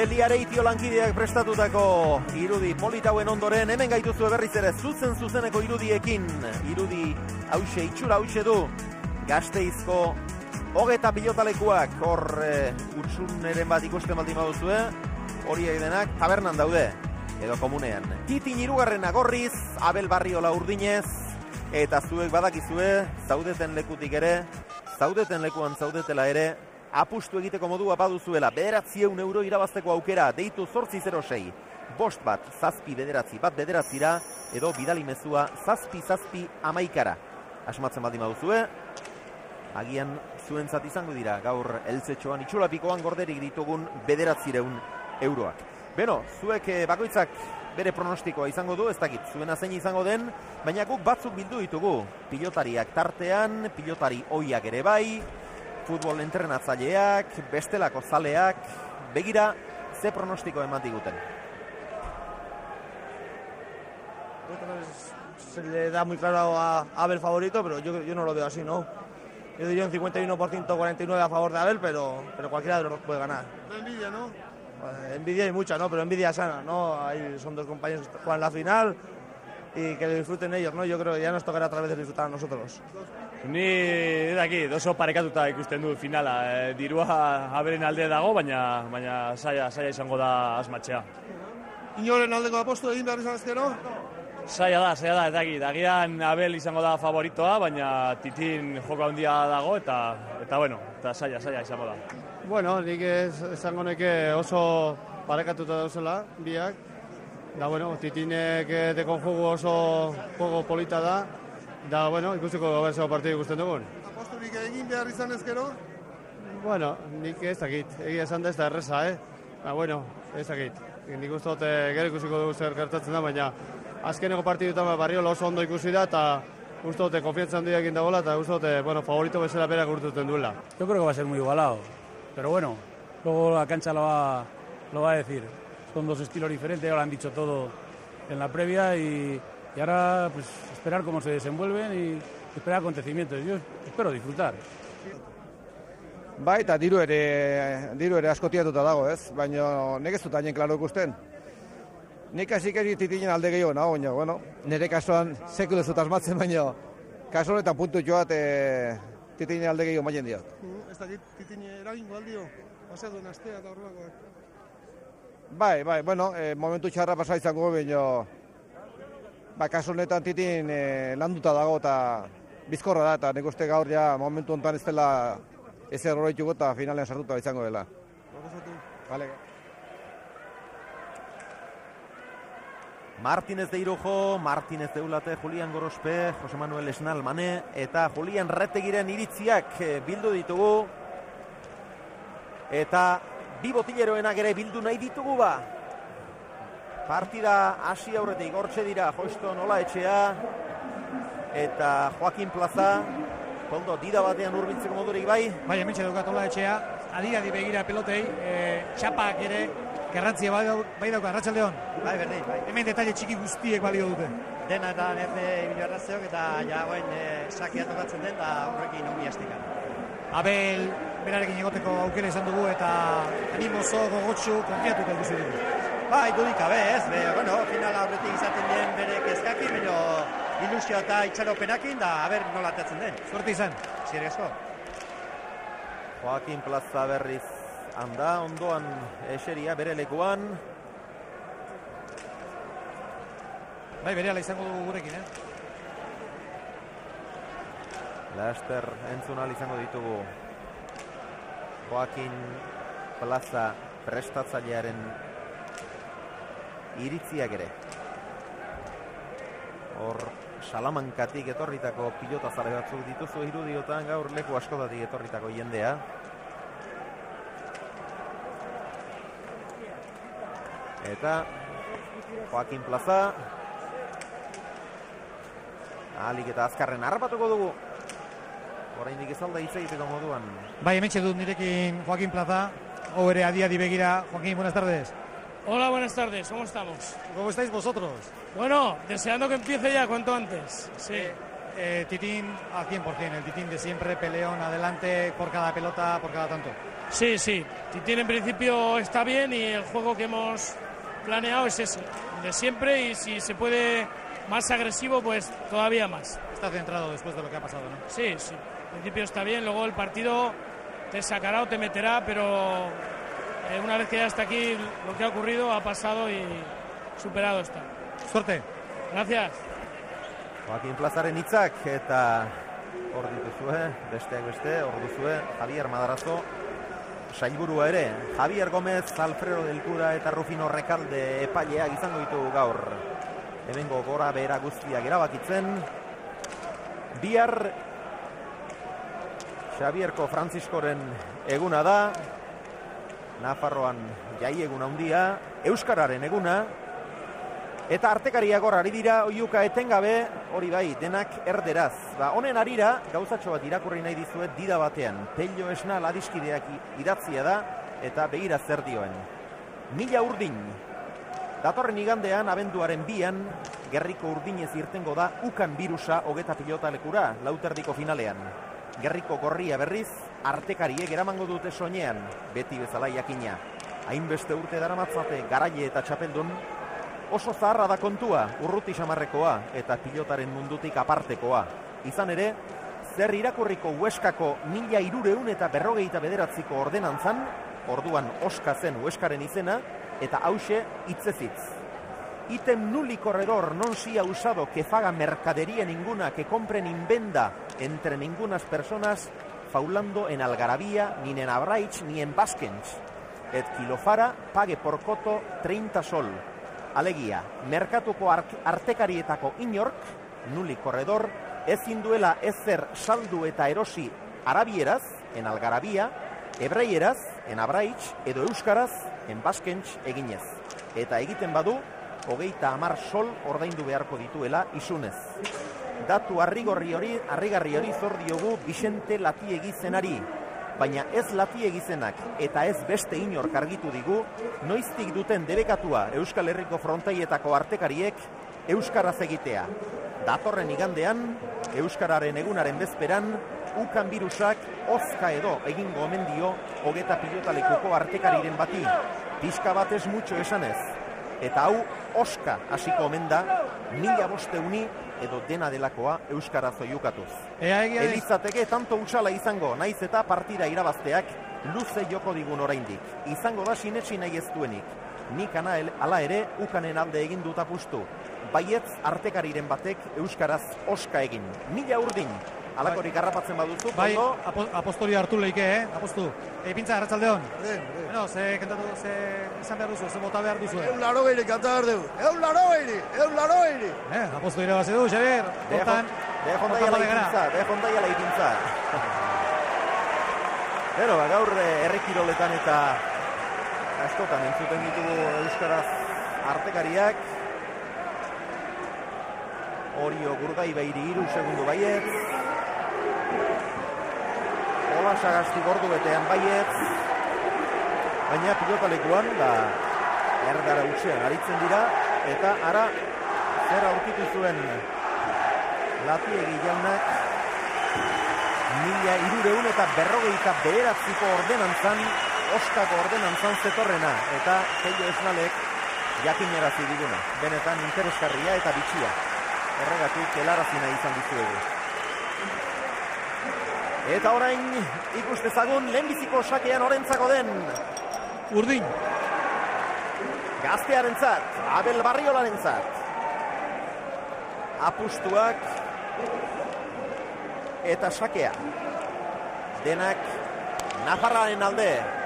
Eli Areitio lankideak prestatutako irudi politauen ondoren hemen gaituzu berriz ere zuzen zuzeneko irudiekin irudi hause itxura hause du gazteizko hogeta pilotalekuak hor e, utsuneren bat ikusten baldin baduzue horiek denak tabernan daude edo komunean. Titin irugarren agorriz, Abel Barriola urdinez, eta zuek badakizue, zaudeten lekutik ere, zaudeten lekuan zaudetela ere, apustu egiteko modua baduzuela, bederatzieun euro irabazteko aukera, deitu zortzi 06, bost bat, zazpi bederatzi, bat bederatzira, edo bidali mezua, zazpi, zazpi, amaikara. Asmatzen baldin baduzue, agian zuen izango dira, gaur eltzetxoan itxulapikoan gorderik ditugun bederatzireun euroak. Beno, zuek eh, bakoitzak bere pronostikoa izango du, ez dakit, zuena zein izango den, baina guk batzuk bildu ditugu. Pilotariak tartean, pilotari oiak ere bai, futbol entrenatzaileak, bestelako zaleak, begira, ze pronostiko eman diguten. Se le da muy claro a Abel favorito, pero yo, yo no lo veo así, ¿no? Yo diría un 51% 49 a favor de Abel, pero, pero cualquiera de los dos puede ganar. La envidia, ¿no? Eh, envidia hay mucha, ¿no? Pero envidia sana, ¿no? Ahí son dos compañeros que juegan la final y que lo disfruten ellos, ¿no? Yo creo que ya nos tocará otra vez disfrutar a nosotros. Ni daki, oso parekatuta ikusten du finala. E, dirua aberen alde dago, baina baina saia, saia izango da asmatzea. Inoren aldeko apostu egin behar izan ezkero? Saia da, saia da, ez daki. Dagian Abel izango da favoritoa, baina titin joko handia dago eta eta bueno, eta saia, saia izango da. Bueno, nik ez, esango neke oso parekatuta dauzela, biak. Da, bueno, titinek eh, de konjugu oso juego polita da. Da, bueno, ikusiko gaberzeko partidu ikusten dugun. Aposturik egin behar izan ezkero? Bueno, nik ez dakit, egia esan da ez da erreza, eh? Ba, bueno, ez dakit. Nik uste dut eh, gero ikusiko dugu zer gertatzen da, baina azkeneko partiduetan ba, barriola oso ondo ikusi da, eta uste dut konfiantza handia egin dagoela, eta uste dut, eh, bueno, favorito bezala berak urtuten duela. Yo creo que va a ser muy igualado, pero bueno, luego la cancha lo va, lo va a decir. Son dos estilos diferentes, ya lo han dicho todo en la previa y, y ahora pues esperar cómo se desenvuelven y esperar acontecimientos. Yo espero disfrutar. Bai, eta diru ere, diru ere asko tiatuta dago, ez? Baina nek ez dut hainen klaro ikusten. Nik hasik eri titinen alde gehiago nago, baina, bueno, nire kasuan sekule zut asmatzen, baina kasu honetan puntu joat e, titinen alde gehiago maien diot. Ez dakit, titine eragingo aldio, pasea duen astea eta horrelakoak. Bai, bai, bueno, e, momentu txarra pasa izango, baina ba, kasu honetan titin e, landuta dago eta bizkorra da, eta nik uste gaur ja momentu honetan ez dela ez erroroituko eta finalean sartuta izango dela. Vale. Martínez de Irujo, Martínez de Ulate, Julian Gorospe, Jose Manuel Esnal Mane eta Julian Retegiren iritziak eh, bildu ditugu. Eta bi botileroenak ere bildu nahi ditugu ba. Partida hasi aurretik hortxe dira Joiston Ola Etxea eta Joaquin Plaza. Koldo, dida batean urbiltzeko modurik bai? Bai, hemen txedukat Ola Etxea. Adi, adi begira pelotei, e, txapak ere garrantzia bai, dau- bai dauka, Arratxaldeon. Bai, berdin, bai. Hemen detalle txiki guztiek balio dute. Dena eta nerte ibili arrazeok eta ja guen e, sakia tokatzen den eta horrekin ongi hastika. Abel berarekin egoteko aukera izan dugu eta animozo gogotxu konfiatuta ikusi dugu. Bai, dudik gabe, ez? Be, bueno, finala aurretik izaten den bere kezkaki, baina ilusio eta itxaropenakin da, aber nola atatzen den. Suerte izan. Zierek asko. Joaquin Plaza berriz handa, ondoan eseria bere lekuan. Bai, berehala izango dugu gurekin, eh? Laster entzunal izango ditugu Joaquin Plaza prestatzailearen iritziak ere. Hor Salamankatik etorritako pilota zale batzuk dituzu irudiotan gaur leku askotatik etorritako jendea. Eta Joaquin Plaza Alik eta azkarren harrapatuko dugu. Oraindik ez alda hitz egiteko moduan. Bai, hemen dut nirekin Joaquin Plaza. Hau ere adi begira. Joaquin, buenas tardes. Hola, buenas tardes, ¿cómo estamos? ¿Cómo estáis vosotros? Bueno, deseando que empiece ya cuanto antes. Sí. eh, Titín al 100%, el Titín de siempre, peleón adelante por cada pelota, por cada tanto. Sí, sí. Titín en principio está bien y el juego que hemos planeado es ese, de siempre y si se puede más agresivo, pues todavía más. Está centrado después de lo que ha pasado, ¿no? Sí, sí. En principio está bien, luego el partido te sacará o te meterá, pero eh, una vez que ya está aquí, lo que ha ocurrido ha pasado y superado está. Suerte. Gracias. Joaquin Plazaren hitzak eta hor dituzue, besteak beste, hor duzue, Javier Madrazo, sailburua ere, Javier Gomez, Alfredo del Cura eta Rufino Rekalde epaileak izango ditu gaur. Hemengo gora behera guztiak erabakitzen. Bihar Xabierko Frantziskoren eguna da. Nafarroan jai eguna handia, Euskararen eguna, Eta artekariak hor ari dira, oiuka etengabe, hori bai, denak erderaz. Ba, honen arira, gauzatxo bat irakurri nahi dizuet dida batean. Pello esna ladiskideak idatzia da, eta begira zer dioen. Mila urdin. Datorren igandean, abenduaren bian, gerriko urdinez irtengo da, ukan birusa hogeta pilota lekura, lauterdiko finalean. Gerriko gorria berriz, artekariek eramango dute soinean, beti bezala jakina. Hainbeste urte daramatzate garaile eta txapeldun, oso zaharra da kontua, urruti samarrekoa eta pilotaren mundutik apartekoa. Izan ere, zer irakurriko hueskako mila irureun eta berrogeita bederatziko ordenantzan, orduan oska zen hueskaren izena, eta hause hitzezitz. Item nuli corredor non sia usado que faga mercadería ninguna que compre ni venda entre ningunas personas faulando en Algarabía, ni en Abraich, ni en Baskens. Et kilofara pague por coto 30 sol, Alegia, merkatuko artekarietako inork, nuli korredor, ezin duela ezer saldu eta erosi arabieraz, en algarabia, ebreieraz, en abraitz, edo euskaraz, en baskentz eginez. Eta egiten badu, hogeita amar sol ordaindu beharko dituela isunez. Datu arrigorri hori, arrigarri hori zor diogu Vicente Latiegi zenari, baina ez lati egizenak eta ez beste inor kargitu digu, noiztik duten debekatua Euskal Herriko frontaietako artekariek Euskaraz egitea. Datorren igandean, Euskararen egunaren bezperan, ukan birusak ozka edo egingo omen dio hogeta pilotalekuko artekariren bati. Pizka batez mutxo esanez. Eta hau, oska hasiko omen da, mila bosteuni edo dena delakoa euskaraz oiukatuz. Elitzateke tanto usala izango, naiz eta partida irabazteak luze joko digun oraindik. Izango da sinetsi nahi ez duenik. Nik ana ala ere ukanen alde egin dut apustu. Baietz artekariren batek euskaraz oska egin. Mila urdin, alakorik garrapatzen baduzu. Bai, apostoli hartu leike, eh? Apostu. E, pintza, arratzaldeon. Bueno, ze, kentatu, ze, esan behar duzu, ze bota behar duzu. Eun laro behiri, kanta behar dugu. Eun laro behiri, eun laro behiri. Eh, apostu ere base du, Xavier. Hortan, hortan daia laikintza, behon daia laikintza. Pero, ba, gaur errekiroletan eta askotan entzuten ditugu Euskaraz artekariak. Orio Gurgai behiri iru segundu baiet. Ola sagasti gordu betean baiet. Baina pilotalekuan, da, erdara utxean aritzen dira. Eta ara, zer aurkitu zuen latiegi jaunak. Mila irureun eta berrogeita beheratziko ordenantzan, oskako ordenantzan zetorrena. Eta peio esnalek jakinerazi diguna. Benetan intereskarria eta bitxia horregatik helarazina izan dizuegu. Eta orain ikustezagun lehenbiziko sakean orentzako den. Urdin. Gaztearen zat, Abel Barriolaren zat. Apustuak eta sakea. Denak Nafarraren alde.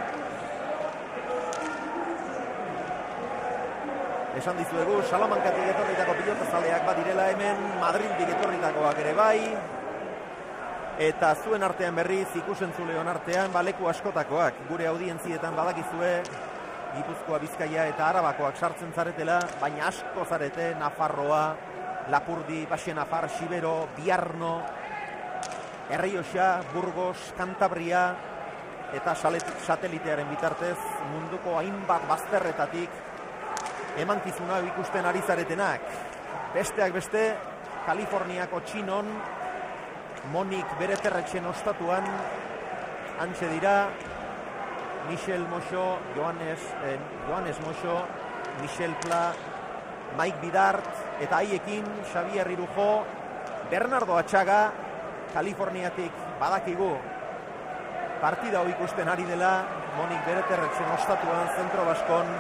Esan dizuegu, Salamankatik etorritako pilota zaleak badirela hemen, Madrildik etorritakoak ere bai. Eta zuen artean berriz, ikusentzuleon artean, baleku askotakoak. Gure audientzietan badakizue, Gipuzkoa, Bizkaia eta Arabakoak sartzen zaretela, baina asko zarete, Nafarroa, Lapurdi, Baxe Nafar, Sibero, Biarno, Herrioxa, Burgos, Kantabria, eta satelitearen bitartez, munduko hainbat bazterretatik, emankizuna ikusten ari zaretenak. Besteak beste, Kaliforniako txinon, Monik bere terretxen ostatuan, antxe dira, Michel Moxo, Joanes, eh, Joanes Moxo, Michel Pla, Mike Bidart, eta haiekin Xavier Irujo, Bernardo Atxaga, Kaliforniatik badakigu partida hau ikusten ari dela, Monik bere terretxen ostatuan, zentro baskon,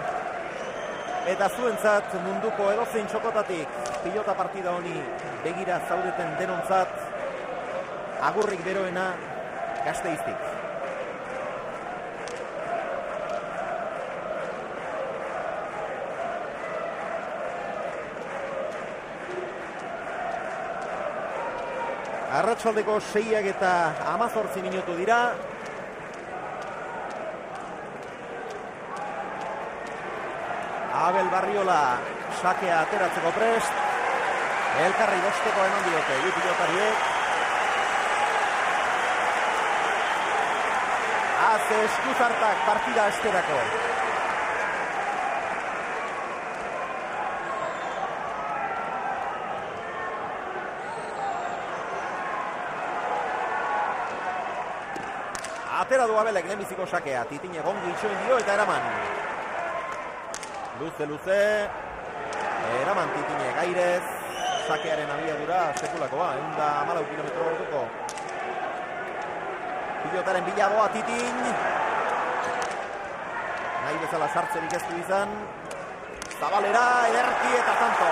eta zuentzat munduko edozein txokotatik pilota partida honi begira zaudeten denontzat, agurrik beroena gazteiztik. Arratxaldeko seiak eta amazortzi minutu dira. Abel Barriola sakea ateratzeko prest. Elkarri bosteko eman diote, bi pilotariek. Az eskuzartak partida esterako. Atera du abelek lehenbiziko sakea. Titine gongi itxoin dio eta eraman. Luze, luze. Eraman titine gairez. Sakearen abiadura sekulakoa. Eunda amalau kilometro orduko. Pilotaren bila doa titin. Nahi bezala sartzerik ez du izan. Zabalera, ederki eta tanto.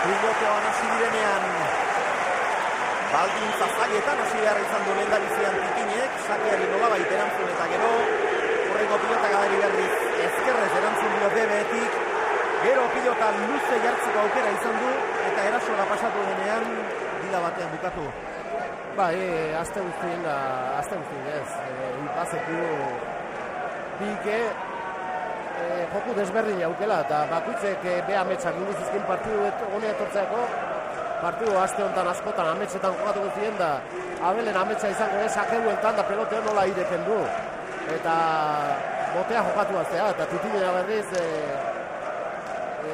Piloteoan hasi direnean Baldin zazagietan hasi behar izan du lehen bizian titinek, sakeari nolabait erantzun eta gero, horrengo pilota gadari berriz. Ezkerrez erantzun dio bebeetik, gero pilota luze jartzeko aukera izan du, eta erasola pasatu denean, dila batean bukatu. Bai, e, azte guztien da, azte guztien ez, e, ipazeku bike, e, joku desberdin jaukela, eta bakuitzek e, beha metxak indizizkin partidu honea etortzeako, partidu aste honetan askotan ametsetan jokatu guztien da abelen ametsa izango ez akeuentan da pelotea nola ireken du eta botea jokatu aztea eta titinera berriz e, e,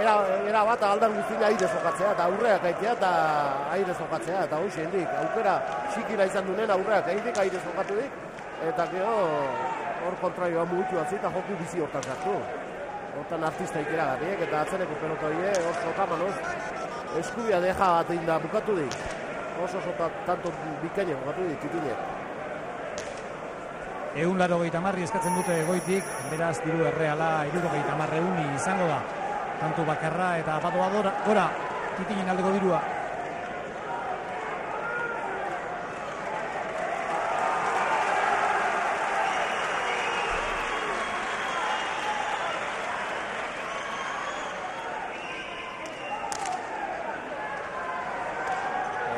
era, era bat aldan guztina aire jokatzea eta aurreak aitea eta aire jokatzea eta hoxe hendik aukera txikira izan duen aurreak hendik aire jokatu dik eta gero hor kontraioa mugitu eta joku bizi hortan zartu hortan artista ikeragarriek eta atzereko pelota hie hor jokamanoz eskubia deja bat inda bukatu dik. Oso oso tanto bikaino bukatu dik, titile. Egun laro gehieta marri eskatzen dute goitik, beraz diru erreala iruro gehieta marre uni izango da. Tanto bakarra eta badoa gora, titinen aldeko dirua.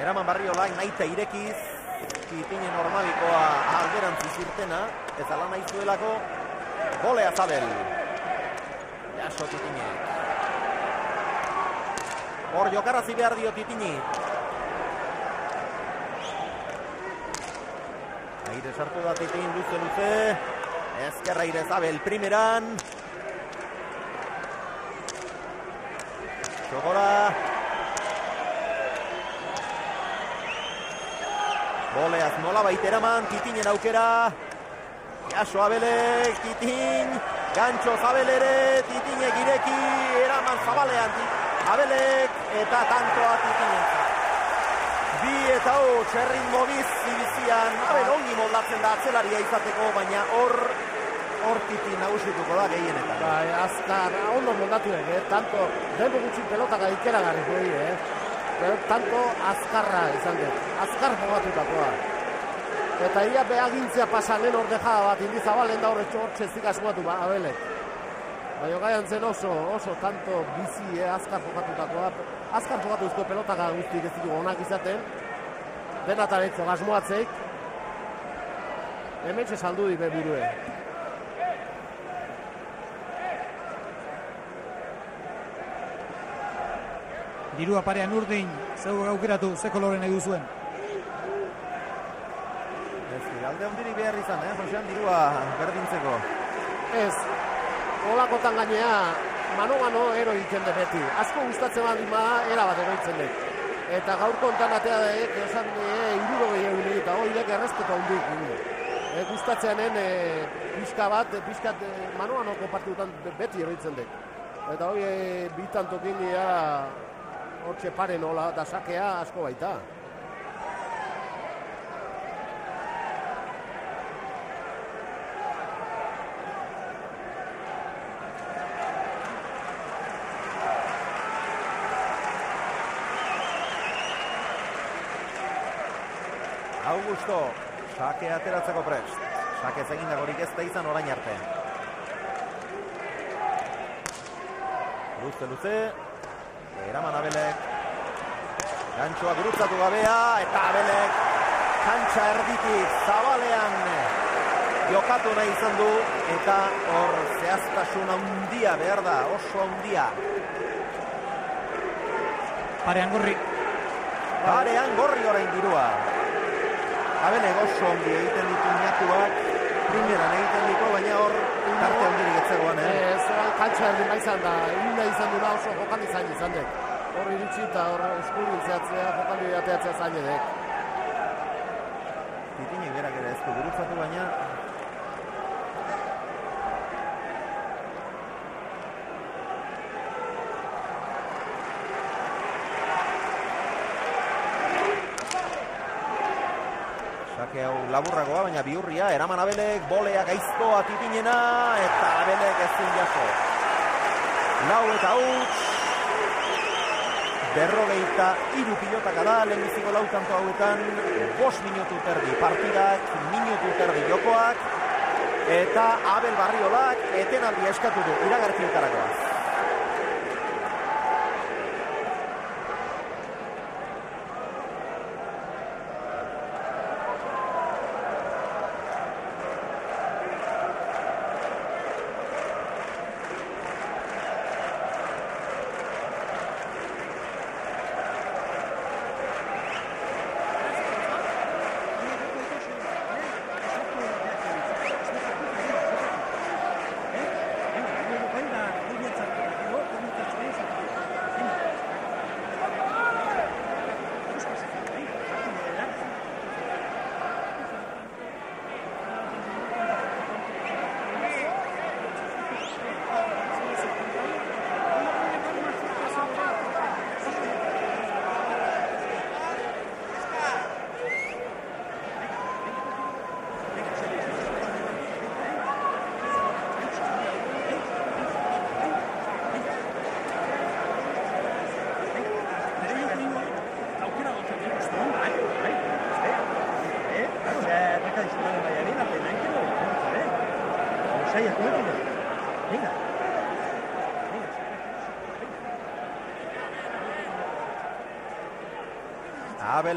Eraman barriola, naita irekiz, kitine normalikoa alderantzi zirtena, ez ala nahi zuelako, golea zabel. Jaso titine. Hor jokarazi behar dio titini. Aire sartu da titin, luze luze. Ezkerra aire zabel primeran. Txogora. Boleaz nola baiteraman, titinen aukera. Jaso abelek, titin. Gantxo zabelere, titinek ireki, eraman zabalean. Abelek eta tantoa titinen. Bi eta hu, txerrin mobiz zibizian, abel ongi moldatzen da atzelaria izateko, baina hor hor titin nagusituko da gehienetan. Bai, azkar, ondo moldatu dek, eh? tanto, denbo gutxin pelota gaikera gari joi, eh? Tanto azkarra izan dut, azkar jogatutakoa. Eta ia behagintzia pasanen hor dejada bat, indizabalen da horretxo hor txezik asmatu ba, abelek. Baina gaian zen oso, oso tanto bizi, eh, azkar jokatutakoa. Azkar jokatuzko pelotaka guztik ez ditu onak izaten. Denatan etxo gasmoatzeik. Hemen saldu dibe burue. Dirua parean urdin, zeu aukeratu, ze koloren nahi duzuen. Ez, alde ondiri behar izan, eh? Josean dirua berdintzeko. Ez, olakotan gainea, mano-mano ero egiten dut beti. Asko gustatzen baldin bada, era bat eroitzen dut. Eta gaur kontan atea da, eh, esan, eh, iruro gehiago eta hori errespetu handik. E, gustatzeanen e, pizka bat, e, pizkat e, partidutan beti eroitzen dut. Eta hori e, bitan tokin ja, hortxe pare nola, da sakea asko baita. Augusto, sake ateratzeko prest. Sake zegin dagorik ez da izan orain arte. Luze, luze. Eraman abelek. Gantxoa gurutzatu gabea eta abelek kantxa erditik zabalean jokatu nahi izan du eta hor zehaztasun handia behar da, oso handia. Parean gorri. Parean gorri orain dirua. Abelek oso ondi egiten ditu primeran egiten ditu, baina hor tarte handirik etzegoan, eh? Ez, kantxa erdin baizan da, nahi izan duna oso jokan izan izan dek. Hor iritsi eta hor eskurin zehatzea, jokaldi ateatzea zain edek. Titinek berak ere ez du gurutzatu baina hau laburragoa, baina biurria, eraman abelek, bolea gaiztoa titinena, eta abelek ez zin jaso. Lau eta huts, berrogeita iru pilotaka da, lehenbiziko lau tanto hauetan, bos minutu terdi partidak, minutu terdi jokoak, eta Abel Barriolak etenaldia eskatu du, iragartietarako.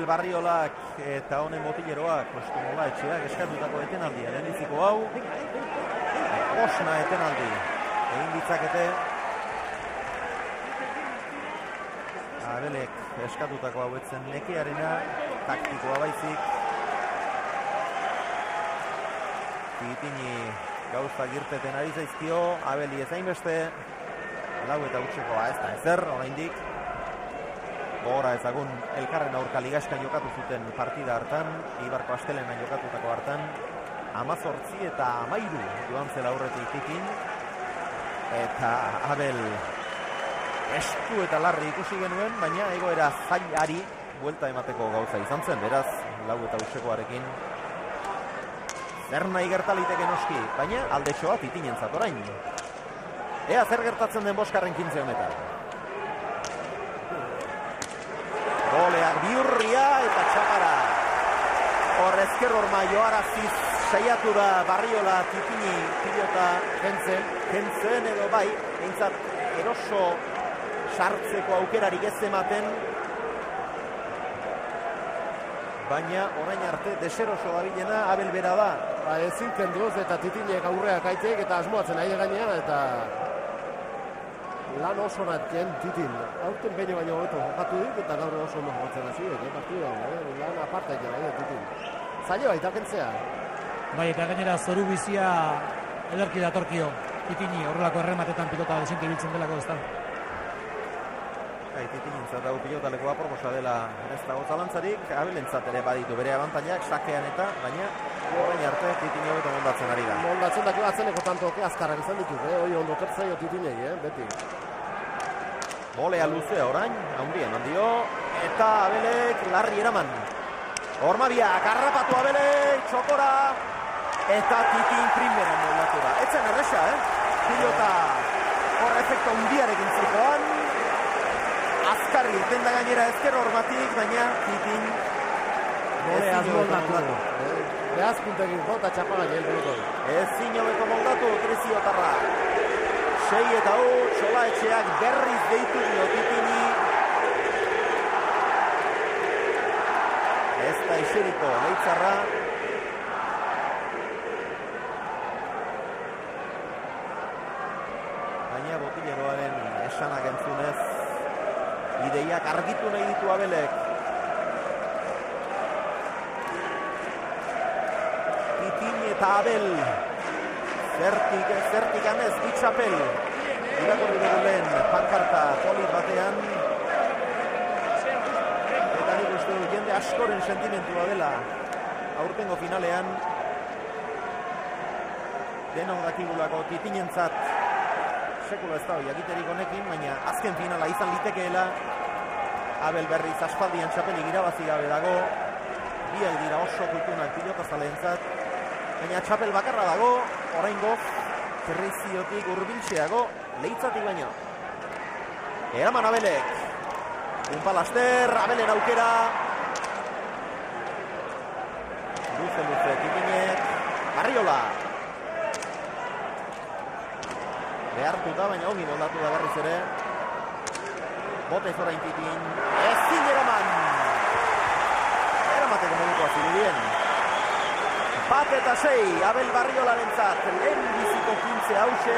Barriolak eta honen botilleroak kostu nola etxeak eskatutako etenaldia leheniziko hau osna etenaldi egin ditzakete. Abelek eskatutako hau etzen nekearena taktikoa baizik. Titini gauza girteten ari zaizkio Abeli ezain beste lau eta utxekoa ez da ezer oraindik gora ezagun elkarren aurka ligaskan jokatu zuten partida hartan, Ibarko Astelena jokatutako hartan, amazortzi eta amairu joan zela aurretik ikin, eta Abel estu eta larri ikusi genuen, baina egoera zailari buelta emateko gauza izan zen, beraz, lau eta utxekoarekin zer nahi gertaliteke noski, baina alde soa titinen zatorain. Ea zer gertatzen den boskarren kintze honetan. Biurria eta txapara. Horrezker orma joaraziz saiatu da barriola titini pilota jentzen, jentzen edo bai, eintzat eroso sartzeko aukerarik ez ematen, baina orain arte deseroso dabilena abel bera da. Ba, ezin kenduz eta titinek aurreak aitek eta asmoatzen ari gainea eta lan oso natien titin. Aurten behin baino hobeto jokatu dit eta gaur oso ondo jokatzen hasi dut, eh, partida eh? lan aparte jera, eh, titin. Zailo baita kentzea. Bai, eta gainera zoru bizia ederki datorkio. Titini horrelako errematetan pilota desente ibiltzen delako ez da. Bai, Titinintzat dago pilota lekoa proposa dela ez dago zalantzarik, abelentzat ere baditu bere abantailak, sakean eta, baina orain arte Titini hobeto moldatzen ari da. Moldatzen daki atzeneko tantoke azkarrak izan ditut, eh? Hoi ondo tertzaio titinei, eh? Beti. Bolea luzea orain, haundien handio, eta Abelek larri eraman. Ormabia, karrapatu Abelek, txokora, eta Titin primeran moldatu da. Etzen erresa, eh? Pilota hor efekto hundiarekin zikoan, azkarri irten da gainera ezker hormatik, baina Titin Bolea ezin hobeto moldatu. Behaz puntekin jota txapa gainen dugu. Ezin hobeto moldatu, treziotarra. Sei eta hu, txola etxeak berriz deitu dio Titini. Ez da iseriko, leitzarra. Baina botileroaren esanak entzunez, ideiak argitu nahi ditu abelek. Titini eta Abel Zertik, zertik anez, bitxapel. Irakorri dugu lehen, pankarta polit batean. Eta nik uste dut, jende askoren sentimentua dela. Aurtengo finalean. Denok dakigulako titinentzat. Sekula ez da, jakiterik honekin, baina azken finala izan litekeela. Abel berriz aspaldian txapelik irabazi gabe dago. Biak dira oso kultunak pilotazaleentzat. Baina txapel bakarra dago, oraingo Terriziotik urbiltzeago, leitzatik baino. Eraman Abelek. Unpalaster, Abelen aukera. Luze, luze, tikinek. Barriola. Behartuta, baina ongi moldatu da berriz ere. Botez orain titin. Ezin eraman. Eramateko modukoa zirudien. Bat eta sei, Abel Barriolaren zat, lehen biziko kintze hause.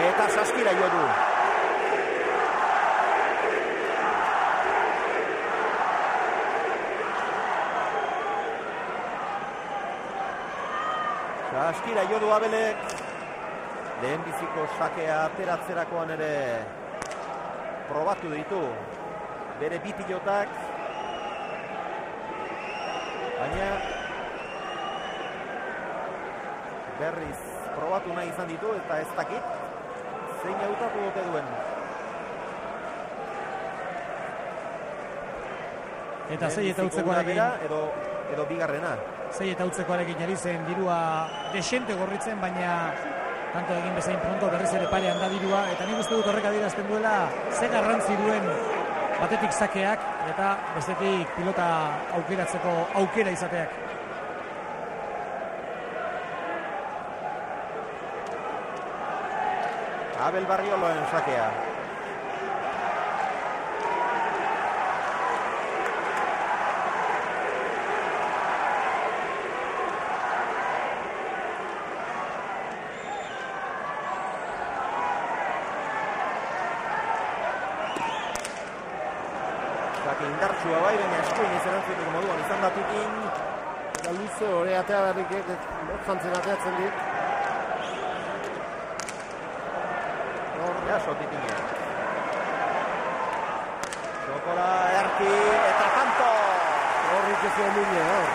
Eta saskira jo du. Saskira jo du Abelek. Lehen biziko sakea ateratzerakoan ere probatu ditu. Bere bitilotak baina berriz probatu nahi izan ditu eta ez dakit zein hautatu dute duen. Eta zei eta utzekoarekin edo, edo bigarrena. Zei eta utzekoarekin ari zen dirua desente gorritzen, baina tanto egin bezain pronto berriz ere parean da dirua, eta nik uste dut horrek adierazten duela ze garrantzi duen batetik sakeak eta bestetik pilota aukeratzeko aukera izateak. Abel Barrioloen sakea. Sake indartsua bai, baina eskuin ez erantzuteko moduan izan da titin. Eta atea berrik, jantzen ateatzen dit. Jaso titinia. Txokora, erki, eta kanto! Horrik ez zuen mine, hor.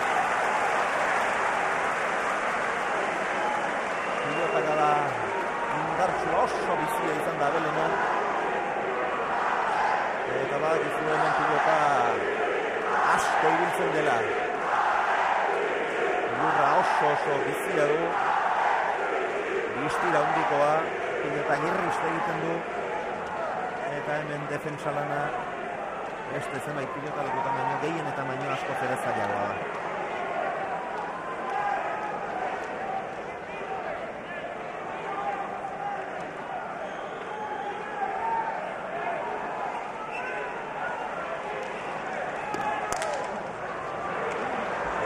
Pilotaka da indartsua oso bizia izan da belena. Eta bat izu hemen pilota asko ibiltzen dela. Lurra oso oso bizia du. Bistira hundikoa, pilota irriste egiten du. Eta hemen defensa lana beste zenbait pilota lekutan baino gehien eta baino asko zerezaiagoa da.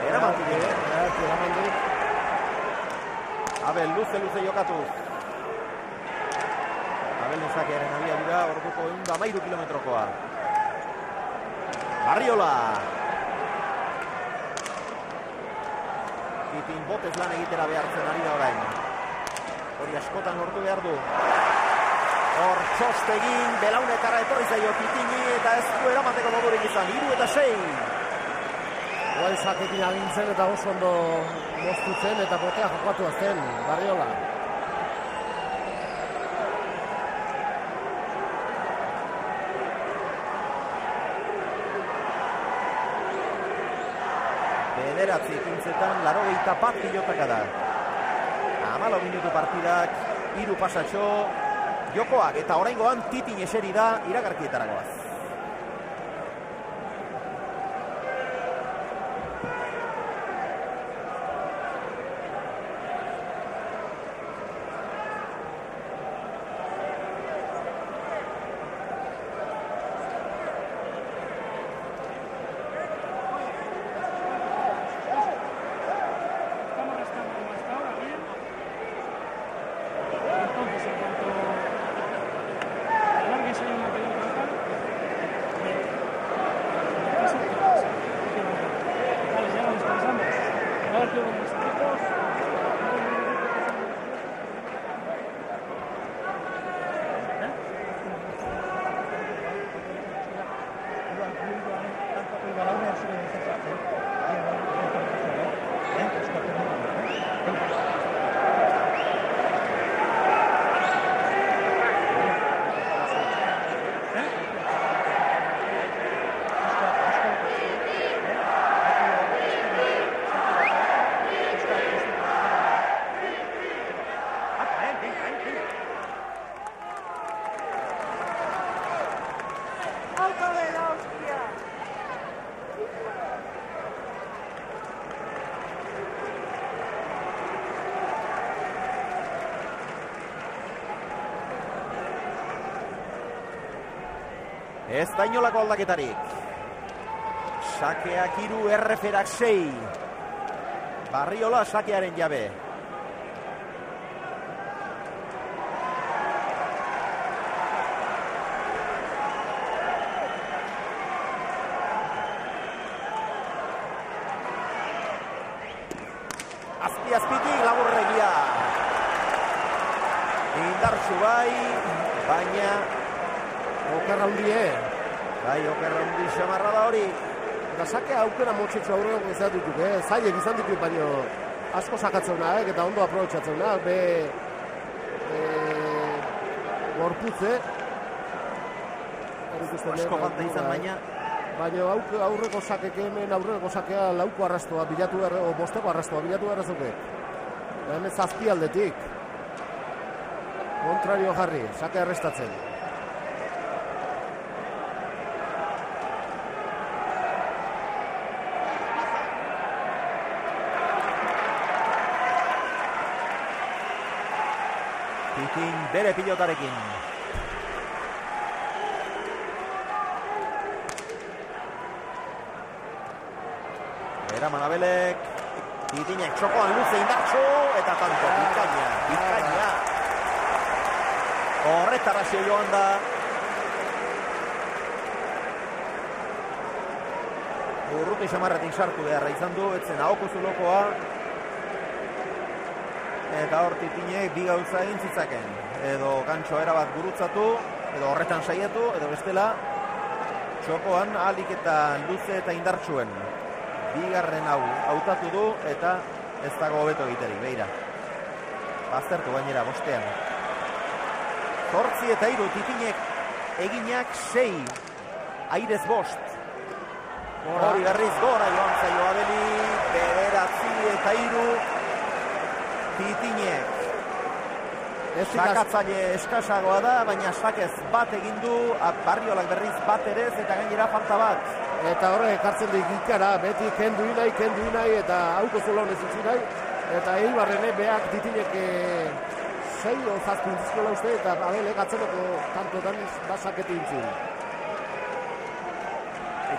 Eraman tiki, eraman du. Abel, luze, luze jokatuz. Abel Nezakearen abiadura, orduko egun da mairu kilometrokoa. Barriola. Titin botez lan egitera behartzen ari da orain. Hori askotan lortu behar du. Hor txostegin, belaunetara etorri zaio Titini eta ez du eramateko modurik izan. Iru eta sei. Guain sakekin agintzen eta oso ondo moztutzen eta botea jokatu azten, Barriola. Ekintzetan, laro gehieta bat pilotaka da. Amalo minutu partidak, iru pasatxo, jokoak eta oraingoan titin eseri da iragarkietaragoaz. Ez da inolako aldaketarik. Sakeak iru, erreferak sei. Barriola sakearen jabe. Azpi azpitik laburregia. Indartsu bai, baina Okerra hundie. Bai, okerra hundi xamarra da hori. Eta sake motxetxo aurreko izan dituk, eh? Zaiek izan dituk, baino asko sakatzen da, eh? eta ondo aprobetsatzen da, be... E, gorputze. Asko falta izan baina. Baina auk, aurreko sakek hemen aurreko sakea lauko arrastoa bilatu behar, o bosteko arrastoa bilatu behar zuke. Hemen zazpi aldetik. Kontrario jarri, sake arrestatzen. Titin bere pilotarekin. Eraman abelek. Titinek txokoan luze indartxo eta tanto. Bikaina, bikaina. Horretara zio joan da. Urruti xamarretin sartu beharra izan du, etzen ahoko zulokoa. Eta hor titinek bi gauza egin zitzaken. Edo gantxo erabat gurutzatu, edo horretan saiatu, edo bestela txokoan alik eta luze eta indartsuen. Bigarren hau hautatu du eta ez dago hobeto egiterik, beira. Baztertu gainera bostean. Zortzi eta hiru titinek eginak sei. Airez bost. Hori berriz gora joan zaio abeli, bederatzi eta hiru titinek. Sakatzaile eskasagoa da, baina sakez bat egin du, barriolak berriz bat ere ez eta gainera falta bat. Eta horre ekartzen du ikara, beti kendu inai, kendu inai, eta hauko zola honez utzi. Eta eibarrene beak ditinek e, sei o zazpin dizkola uste, eta abelek atzeneko tantotan basaketu intzin.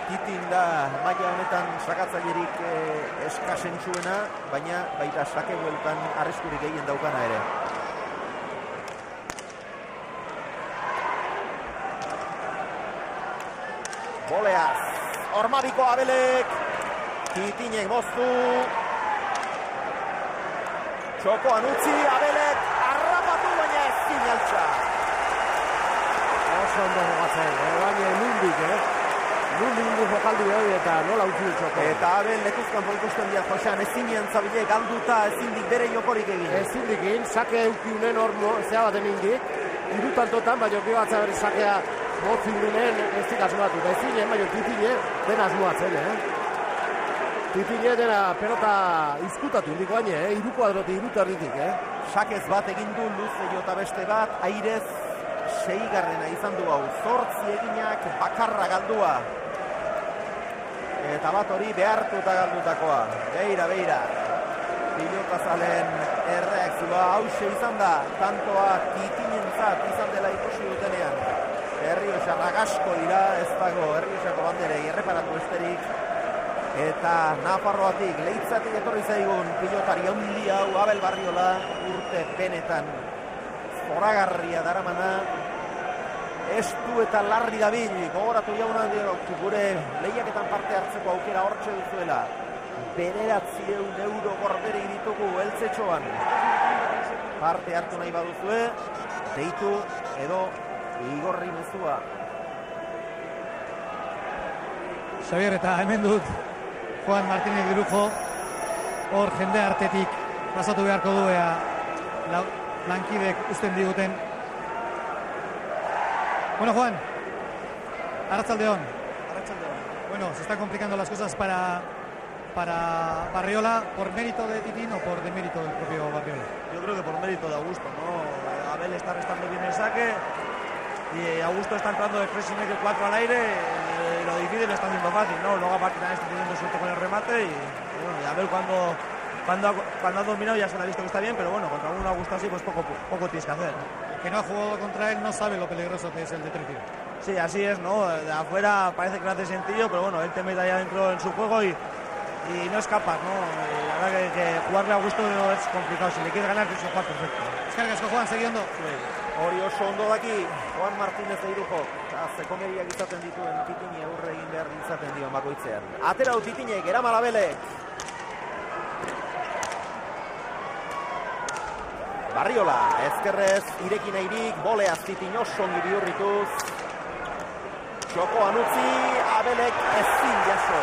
Titin da maila honetan sakatzailerik e, eskasentsuena, baina baita sake bueltan arriskurik gehien daukana ere. Boleaz, Ormadiko abelek, Titinek moztu, Txokoan utzi, Abelek arrapatu baina ez zinaltza. Oso ondo jokatzen, eh? baina nundik, eh? Nundik nundik jokaldi hori eta nola utzi du txoko. Eta Abel lekuzkan ikusten dira Josean ezin zabile galduta ezindik bere jokorik egin. Ezindik egin, sake eukiunen hor zea baten indik, irutan totan, baina bi batza berri sakea motzin dunen ez dik asmatu. Da ezin, baina titine dena asmoatzen, eh? Titine dena pelota izkutatu indik baina, eh? Iru kuadroti, iru territik, eh? Sakez bat egin du luze jota beste bat, airez seigarrena izan du hau. Zortzi eginak bakarra galdua. Eta bat hori behartuta galdutakoa. Beira, beira. Pilotazalen erreakzioa hause izan da. Tantoa titinentzat izan dela ikusi dutenean. Herriosa ragasko dira, ez dago Herriosako banderei erreparatu esterik. Eta Nafarroatik leitzatik etorri zaigun pilotari handi hau Abel Barriola urte benetan zoragarria daramana estu eta larri dabil, gogoratu jauna gure lehiaketan parte hartzeko aukera hortxe duzuela. Bederatzireun euro gorbere ditugu eltzetxoan. Parte hartu nahi baduzue, deitu edo igorri mezua. Xavier eta hemen dut Juan Martínez Dirujo hor jende artetik pasatu beharko du ea lankidek usten diguten Bueno, Juan. Arrachaldeón. Bueno, se están complicando las cosas para, para Barriola por mérito de Titín o por demérito del propio Barriola. Yo creo que por mérito de Augusto, ¿no? Abel está restando bien el saque y Augusto está entrando de 3 y medio 4 al aire y lo difícil está haciendo fácil, ¿no? Luego aparte también está teniendo suerte con el remate y, y bueno, y Abel cuando cuando ha, cuando ha dominado ya se le ha visto que está bien, pero bueno, contra un Augusto así pues poco, poco tienes que hacer. El que no ha jugado contra él no sabe lo peligroso que es el de Tricio. Sí, así es, ¿no? De afuera parece que lo hace sencillo, pero bueno, él te mete ahí adentro en su juego y, y no escapas, ¿no? Y la verdad que, que jugarle a Augusto es complicado, si le quieres ganar tienes que jugar perfecto. Eskargas con Juan, seguindo. Sí. Hori oso ondo daki, Juan Martínez Eirujo, zekomeriak izaten dituen titini aurre egin behar ditzaten dio makoitzean. Atera du titinek, eramala belek. Barriola, ezkerrez, ireki nahirik, bole aztitin oso ongi bihurrituz. Txokoan utzi, abelek ezin jaso.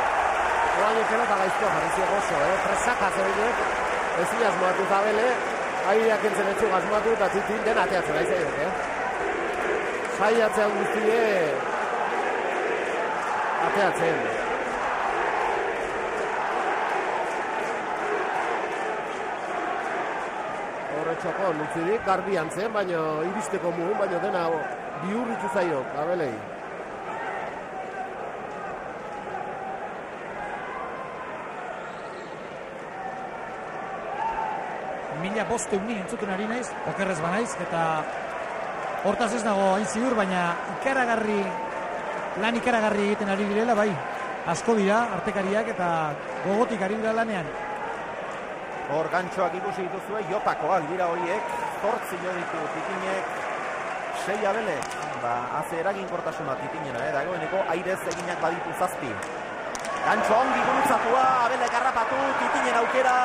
Oain pelota gaizkoa jarri ziak oso, eh? Presaka zebinek, ezin asmoatu zabele, aireak entzen etxu asmoatu eta titin den ateatzen aiz eh? Saiatzean guztie ateatzen. Horretxoko, nutzirik, garbian zen, baina iristeko mugun, baina dena bihurritu zaio, abelei. Mila boste uni entzuten ari naiz, okerrez banaiz, eta hortaz ez dago hain ziur, baina ikaragarri, lan ikaragarri egiten ari direla, bai, asko dira, artekariak, eta gogotik ari dira lanean. Hor gantxoak ikusi dituzue, jotakoak dira horiek, zortzi jo ditu titinek, sei abelek, ba, haze eraginkortasuna titinena, eh, dagoeneko airez eginak baditu zazpi. Gantxo ongi gurutzatua, abelek harrapatu, titinen aukera,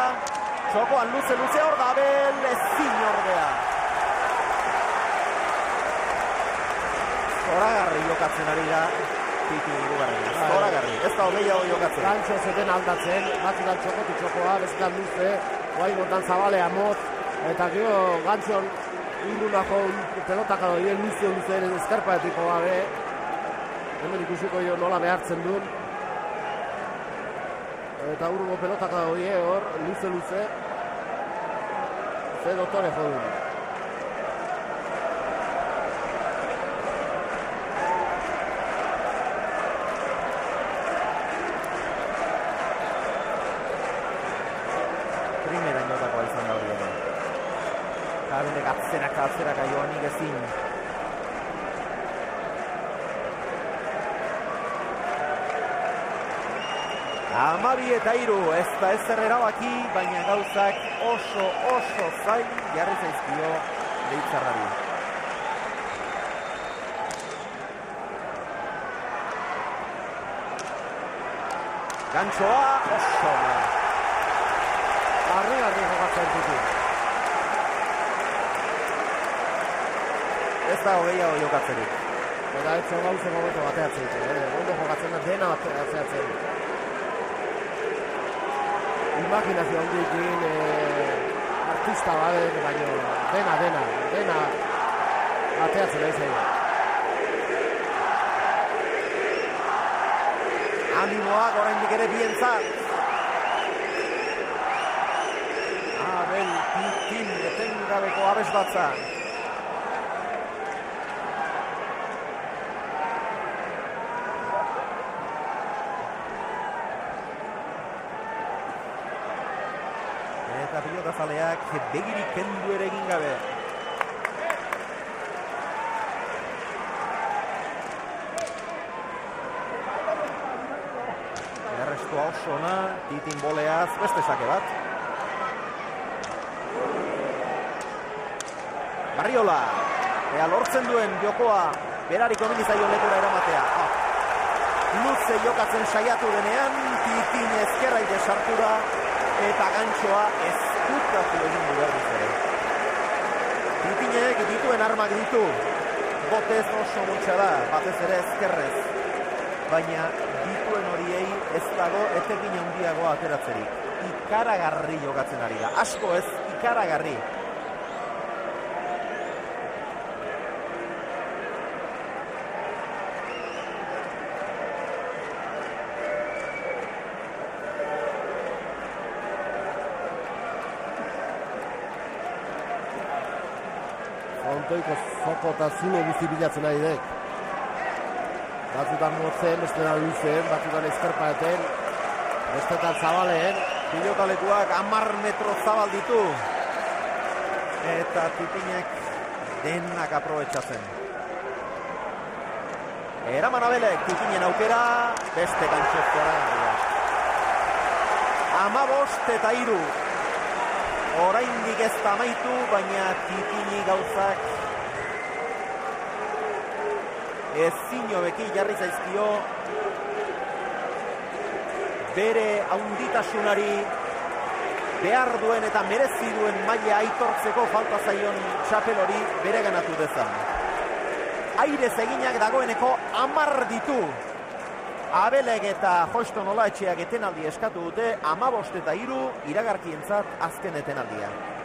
txokoan luze luze hor da abel, ezin ordea. Zoragarri jokatzen ari da, titin irugarren, zoragarri, ez da gehiago jokatzen. Gantxo zeten aldatzen, batzutan txokoti txokoa, bezetan luze, guai botan zabalea mot, eta gero gantxon irunako pelotak ado, hien luze luze ere eskarpaetiko gabe, hemen ikusiko jo nola behartzen duen, eta urrugo pelotak ado, hor, luze luze, ze dotore jodun. primera inotakoa izan da hori ere. Kabelek atzeraka atzeraka joanik ezin. Amabi eta iru, ez da ez erabaki, baina gauzak oso oso zain jarri zaizkio leitzarrari. Gantxoa oso. Arri, arri jokatzen ditu. Ez da gehiago jokatzerik. Eta ez zon gauzen momentu bateatzen ditu, eh? ondo jokatzen da dena bateatzen. Imaginazio handikin eh, artista bade, baina dena, dena, dena bateatzen da izan. Animoak oraindik ere bientzat. Abel Pitin etengabeko abes batza. Pilota zaleak begirik kendu ere egin gabe. Errestua oso ona, titin boleaz, beste sake bat. Barriola, ea lortzen duen jokoa, berari komeni zaio lekura eramatea. Ah. Luze jokatzen saiatu denean, titin ezkerraide sartu da, eta gantxoa ezkutatu egin du berriz ere. Titinek dituen armak ditu, botez oso mutxa da, batez ere ezkerrez. Baina dituen horiei ez dago etekin handiago ateratzerik. Ikaragarri jokatzen ari da, asko ez, ikaragarri. Frontoiko zoko eta zulo guzti bilatzen ari dek. Batzutan motzen, bestetan luzen, batzutan ezkerpaeten, bestetan zabaleen. Pilotalekuak amar metro zabal ditu. Eta tipinek denak aprobetsatzen. Eraman abelek, tipinen aukera, beste kantxezkoa da. Ama bost eta iru. Oraindik ez da amaitu, baina tipini gauzak ezin beki jarri zaizkio bere haunditasunari behar duen eta merezi duen maila aitortzeko falta zaion txapel hori bere ganatu dezan. Aire eginak dagoeneko amar ditu. Abelek eta Josto nola etxeak etenaldi eskatu dute, amabost eta iru iragarkientzat azken etenaldia.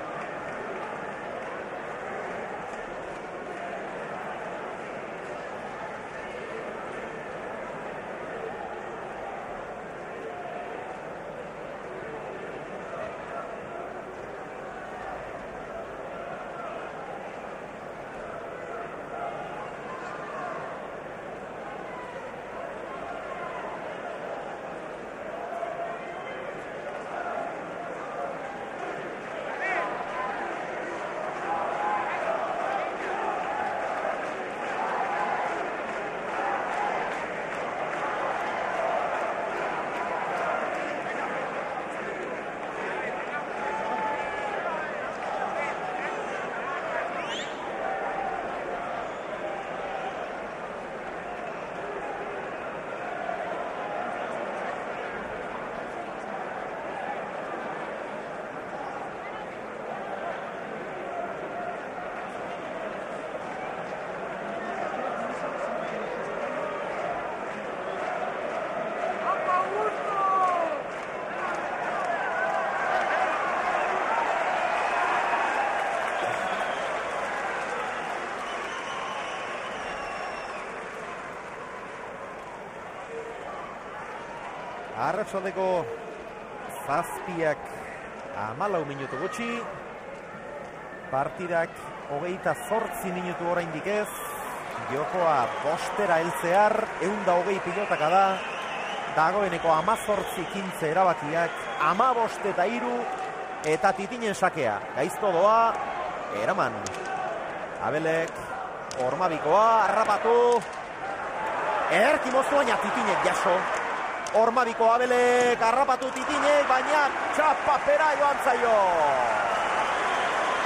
Arratxaldeko zazpiak amalau minutu gutxi. Partidak hogeita zortzi minutu oraindik ez. Jokoa bostera elzear, eunda hogei pilotaka da. Dagoeneko amazortzi kintze erabakiak, ama bost eta iru, eta titinen sakea. Gaizto doa, eraman. Abelek, ormabikoa, harrapatu. Erki moztu baina titinek jaso. Ormabiko abelek harrapatu titinek, baina txapapera joan zaio.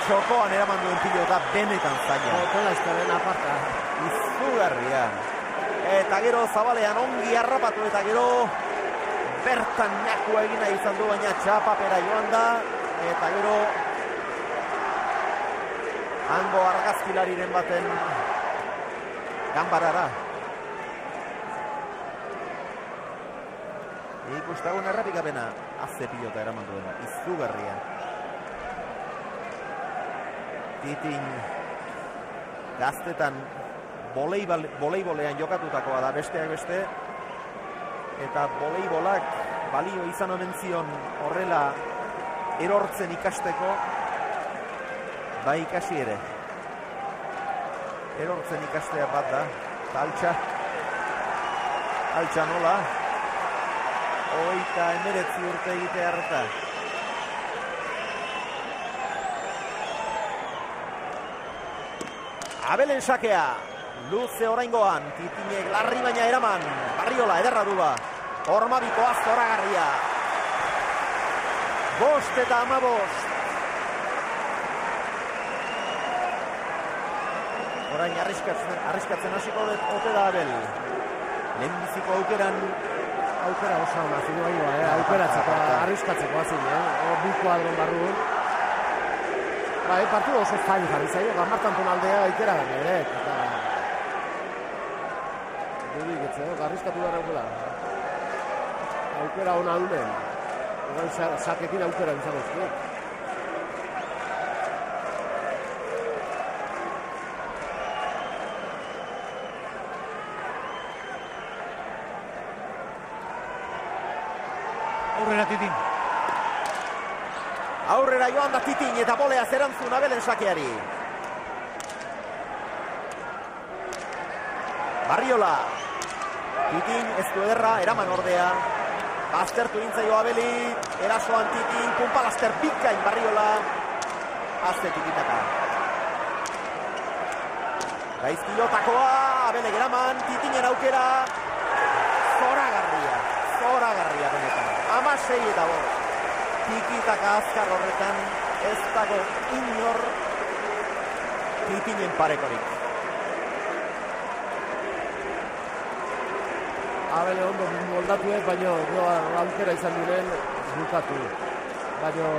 Txokoan eraman duen pilota benetan zaila. Jokola ezkaren aparta. Izugarria. Eta gero zabalean ongi harrapatu eta gero bertan nakua egina izan du baina txapapera joan da. Eta gero hango argazkilariren baten Ganbarara. Ikustagun errapikapena, azze pilota eraman duena, izugarria. Titin gaztetan voleibol, voleibolean jokatutakoa da besteak beste. Eta voleibolak balio izan omen zion horrela erortzen ikasteko. Bai ikasi ere. Erortzen ikastea bat da. Altxa altxa nola oita emeretzi urte egitea harta Abelen sakea. Luze oraingoan. Titinek larri baina eraman. Barriola ederra du ba. Ormabiko azkoragarria. Bost eta ama bost. Orain arriskatzen, arriskatzen hasiko dut ote da Abel. Lehenbiziko aukeran Aukera oso hona, zidu bainoa, eh? aukeratzeko, arriskatzeko hazin, eh? O, bi kuadron barruan. Ba, e, partidu oso zain jarri zaio, gamartan tonaldea ikera gane, ere, eta... Dudik, etxe, eh? garrizkatu gara aukera. Aukera hona dunen. Egan sakekin aukera izango zuen. Aurrera titin. Aurrera joan da titin eta bolea zerantzun abelen sakeari. Barriola. Titin ez du ederra, eraman ordea. Aztertu intzaio abeli, erasoan titin, punpalaster bikain Barriola. Azte tikitaka. Gaizkiotakoa, abele geraman, titinen aukera. Zoragarria, zoragarria benetan. Eta bost tikitaka azkar horretan ez dago inor titinen parekorik. Abele ondo moldatu ez, baina doa aukera izan diren bukatu. Baina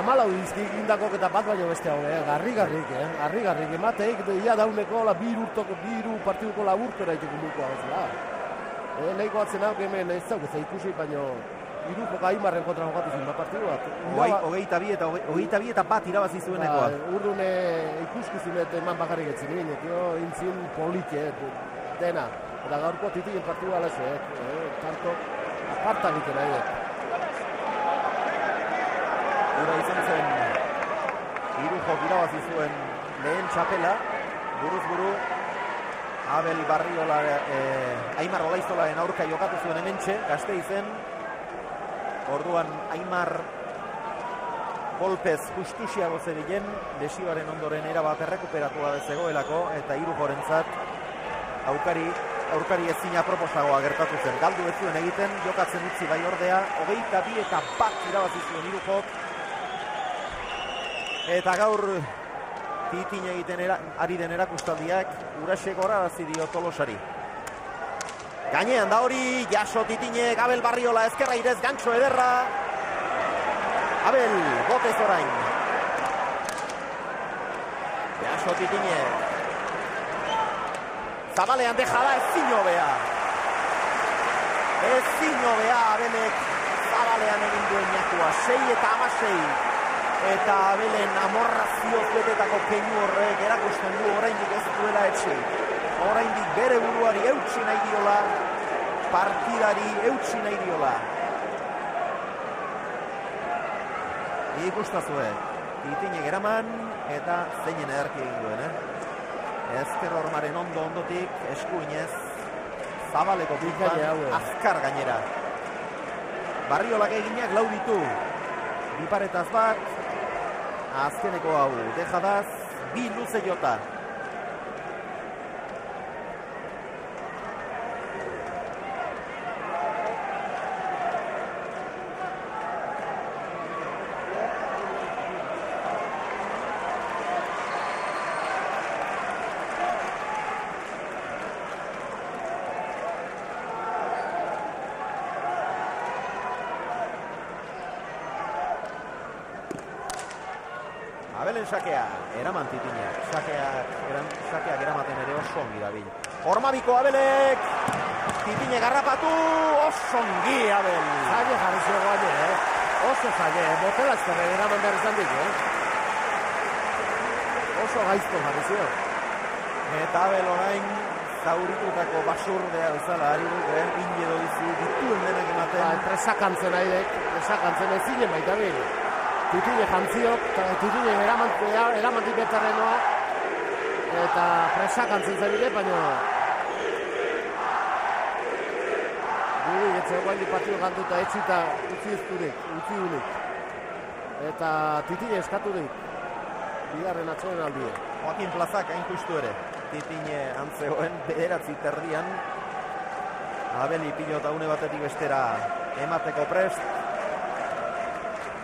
amalau indako eta bat baino beste hau, eh? garri garrik, eh? garri garrik, emateik, ia dauneko la biru, biru partiduko laburtera iteko duko hau zela. Eh, Nahiko atzen hau, hemen ez dauk ez ikusi, baina iru joka aimarren kontra jokatu zin, bat partidu bat. Ogei, ogeita bi eta ogeita bi eta bat irabazi zuenekoa. Ba, urdune ikuskizunet eman bakarrik etzen nien, jo, intzin politxe, dena. Eta gaurko titien partidu ala ze, eh, tanto, aparta egiten nahi. Ura izan zen, iru jok irabazi zuen lehen txapela, buruz buru, Abel Barriola, eh, Aimar Olaizolaren aurka jokatu zuen hementxe, gazte izen, Orduan Aimar golpez justusiago zebilen, lesioaren ondoren erabat errekuperatua zegoelako eta hiru jorentzat aukari aurkari ezina proposagoa gertatu zen. Galdu ez zuen egiten, jokatzen utzi bai ordea, hogeita bi eta bat irabazi zuen hiru Eta gaur titin egiten era, ari den erakustaldiak urase gora dio tolosari. Gainean da hori, jaso titine, Abel Barriola ezkerra irez, gantxo ederra. Abel, botez orain. Jaso titine. Zabalean deja da ez zino bea. Ez zino bea, Abelek zabalean egin duen jakua. Sei eta amasei. Eta Abelen amorrazio betetako keinu horrek erakusten du oraindik ez duela etxe oraindik bere buruari eutsi nahi diola, partidari eutsi nahi diola. Ikustazue, itinek eraman eta zeinen edarki egin duen, eh? Ezker hormaren ondo ondotik, eskuinez, zabaleko pintan, azkar gainera. Barriolak eginak lau ditu, biparetaz bat, azkeneko hau, dejadaz, bi luze jota. Sakea, eraman titinak, sakea, eran, sakeak eramaten ere oso ongi dabil. Ormabiko Abelek, titinek garrapatu, oso ongi Abel. Zaila jarri zio guaine, eh? Oso zaila, eh? Botela ezkerre eraman behar izan dik, eh? Oso gaizko jarri zio. Eta Abel orain zauritutako basurdea bezala ari dut, eh? Ine dizu, dituen denak ematen. Ba, tresakantzen aidek, tresakantzen ez zinen baita bil. Titine jantziok, eta titine eraman, eramantik betarrenoa, eta presakantzen zen baina Guri, etxe guain di partio gantu eta etxita utzi izturik, utzi unik. Eta titine eskatu dik, bigarren atzoen aldie. Joaquin Plazak hain justu ere, titine antzegoen, bederatzi terdian, Abeli pilota une batetik bestera emateko prest,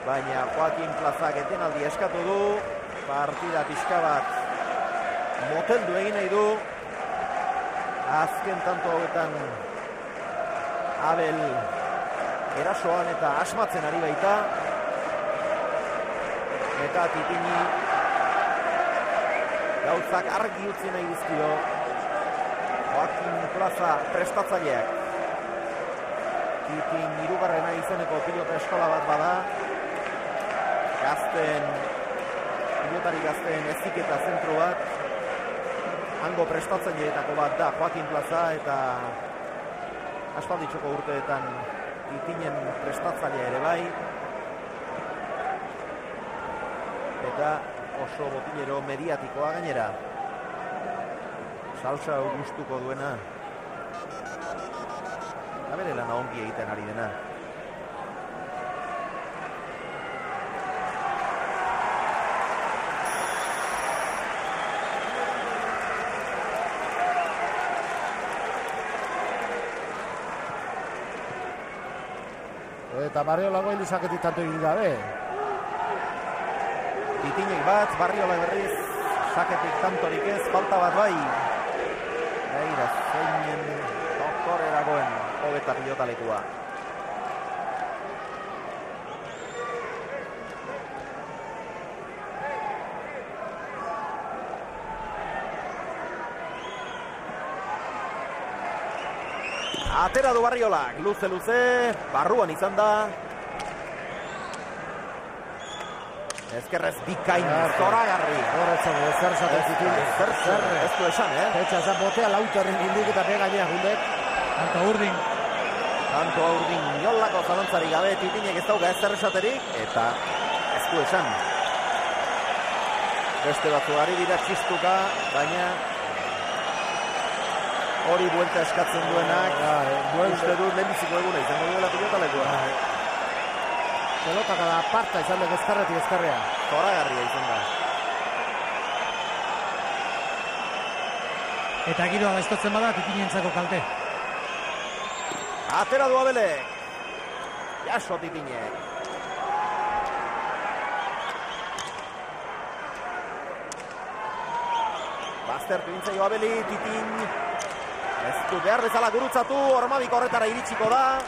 baina Joaquin Plazak etenaldi eskatu du, partida pixka bat. Moteldu egin nahi du, azken tanto hauetan Abel erasoan eta asmatzen ari baita, eta titini gauzak argi utzi nahi dizkio Joaquin Plaza prestatzaileak. Titin irugarrena izeneko pilota eskola bat bada gazten pilotari gazten eziketa zentro bat. Hango prestatzaileetako bat da Joaquin Plaza eta aspalditxoko urteetan itinen prestatzailea ere bai. Eta oso botinero mediatikoa gainera. Salsa gustuko duena. Eta bere lana ongi egiten ari dena Eta barrio dizaketik tanto egin gabe. Titinek bat, barrio berriz, saketik tantorik ez, falta bat bai. Begira, zeinen doktor eragoen, hobeta pilotalekua. Atera du barriolak, luze luze, barruan izan da. Ezkerrez bikain, zoragarri. Horretzen, zer esaten zituen. Zer, zer, ez du esan, eh? Etxa, esan botea lautarren gildik eta begainea gundek. Tanto urdin. Tanto urdin, jolako zalantzari gabe, titinek ez dauka ez zer esaterik, eta ez du esan. Beste batzu ari dira txistuka, baina hori buelta eskatzen duenak, uste du lehenbiziko eguna izango duela pilotalekua. Pelota kada aparta izan da ezkarretik ezkarrea. Zoragarria izan da. Eta giroa gaiztotzen bada, titinentzako kalte. Atera du abelek. Jaso titinek. Baztertu intzaio abeli, titin. Ez du behar bezala gurutzatu, ormabiko horretara iritsiko da.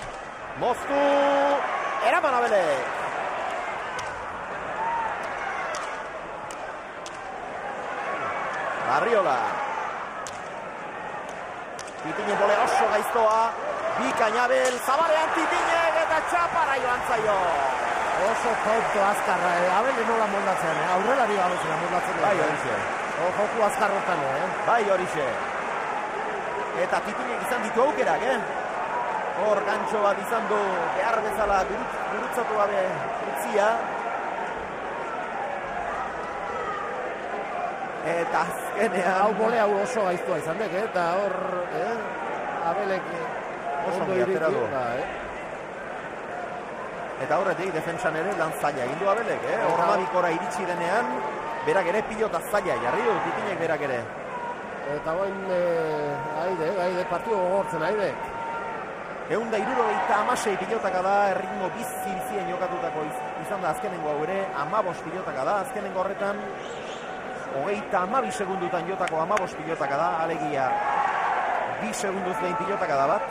Moztu, eraman abelek. Barriola. Titinen bole oso gaiztoa. Bikaina bel, zabarean titinek eta txapara joan zaio. Oso tonto azkarra, eh? abel nola moldatzen, eh? aurrelari gabezena moldatzen. Bai, horixe. O, joku azkarrotan, eh? Bai, horixe. Eta titinek izan ditu aukerak, eh? Hor gantxo bat izan du behar bezala gurutz, gurutzatu gabe utzia. Eta azkenean... Hau bole hau oso gaiztua izan dek, eh? eta hor, eh? Abelek oso ondo du. Ba, eh? Eta horretik defentsan ere lan zaila egin du abelek, eh? Hormabikora iritsi denean, berak ere pilota zaila jarri du, titinek berak ere. Eta bain, eh, aide, aide, partio gogortzen, aide. Egun da irurogeita amasei pilotaka da, erritmo bizi bizien jokatutako iz- izan da azkenengo hau ere, amabos pilotaka da, azkenengo horretan, hogeita amabi segundutan jotako amabos pilotaka da, alegia, bi segunduz behin pilotaka da bat.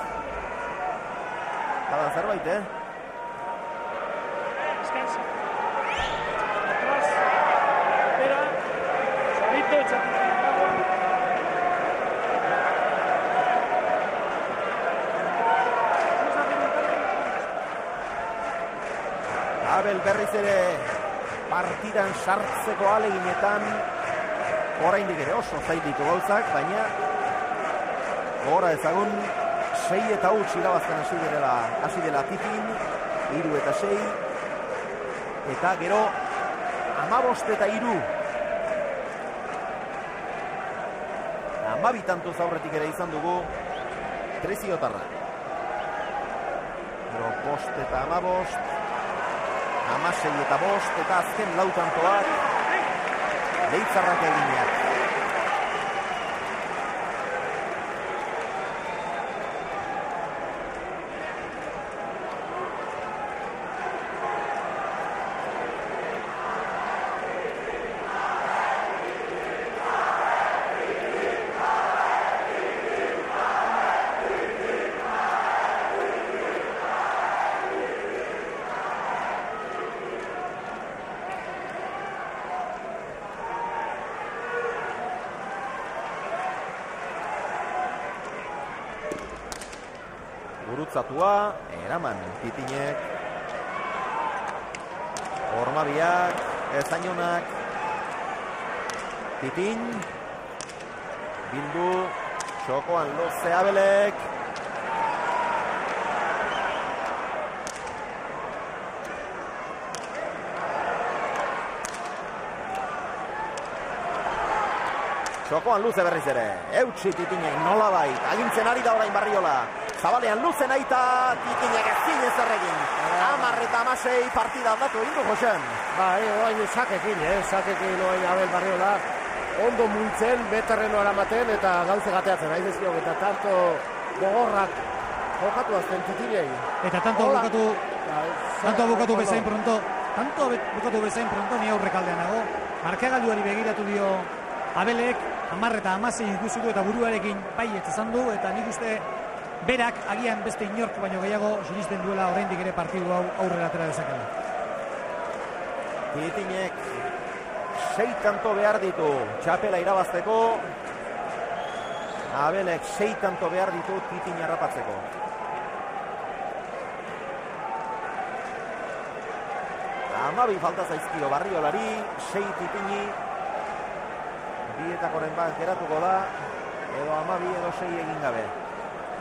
Bada zerbait, eh? Berriz ere partidan sartzeko aleginetan oraindik ere oso zaitiko gauzak, baina gora ezagun sei eta huts irabazten hasi dela, hasi dela titin, iru eta sei, eta gero amabost eta iru amabitantuz aurretik ere izan dugu treziotarra gero bost eta amabost amasei eta bost eta azken lautantoak leitzarrak egineak gurutzatua, eraman titinek, ormabiak, ezainonak, titin, bildu, txokoan loze abelek, Txokoan luze berriz ere, eutxi titinek nola bait, agintzen ari da orain barriola, zabalean luzen aita, titinek ez zin ez erregin, amar eta amasei partida aldatu egin du, Josen. Ba, e, oain sakekin, eh, sakekin oain Abel Barriola, ondo multzen, beterreno eramaten, eta gauze gateatzen, nahi dezkiok, eta tanto gogorrak jokatu azten titinei. Eta tanto Hola. bukatu, Ba, tanto bukatu bezain pronto, tanto bukatu bezain pronto, ni aurrekaldean nago. Markagailuari begiratu dio Abelek, amar eta amasei ikusi du eta buruarekin baietz esan du, eta nik uste berak agian beste inork baino gehiago sinisten duela oraindik ere partidu hau aurrera atera dezakela. Titinek sei tanto behar ditu txapela irabazteko. Abelek sei tanto behar ditu titin harrapatzeko. Amabi falta zaizkio barriolari, sei titini. Bietakoren bat geratuko da, edo amabi edo sei egin gabe.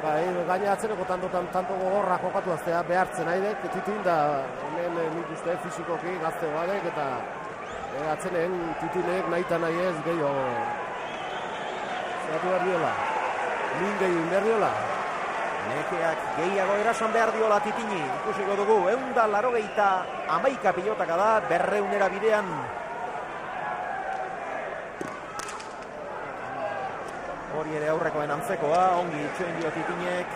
Ba, e, gaina atzereko tantotan tanto gogorra jokatu aztea behartzen dut, titin da hemen e, nik uste fizikoki gazte badek eta e, atzenen titinek nahi eta nahi ez gehiago zeratu behar diola. Min gehiago behar diola. Nekeak gehiago erasan behar diola titini, ikusiko dugu, eunda larogeita amaika pilotaka da, berreunera bidean. Hori ere aurrekoen antzekoa, ongi itxoen dio titinek.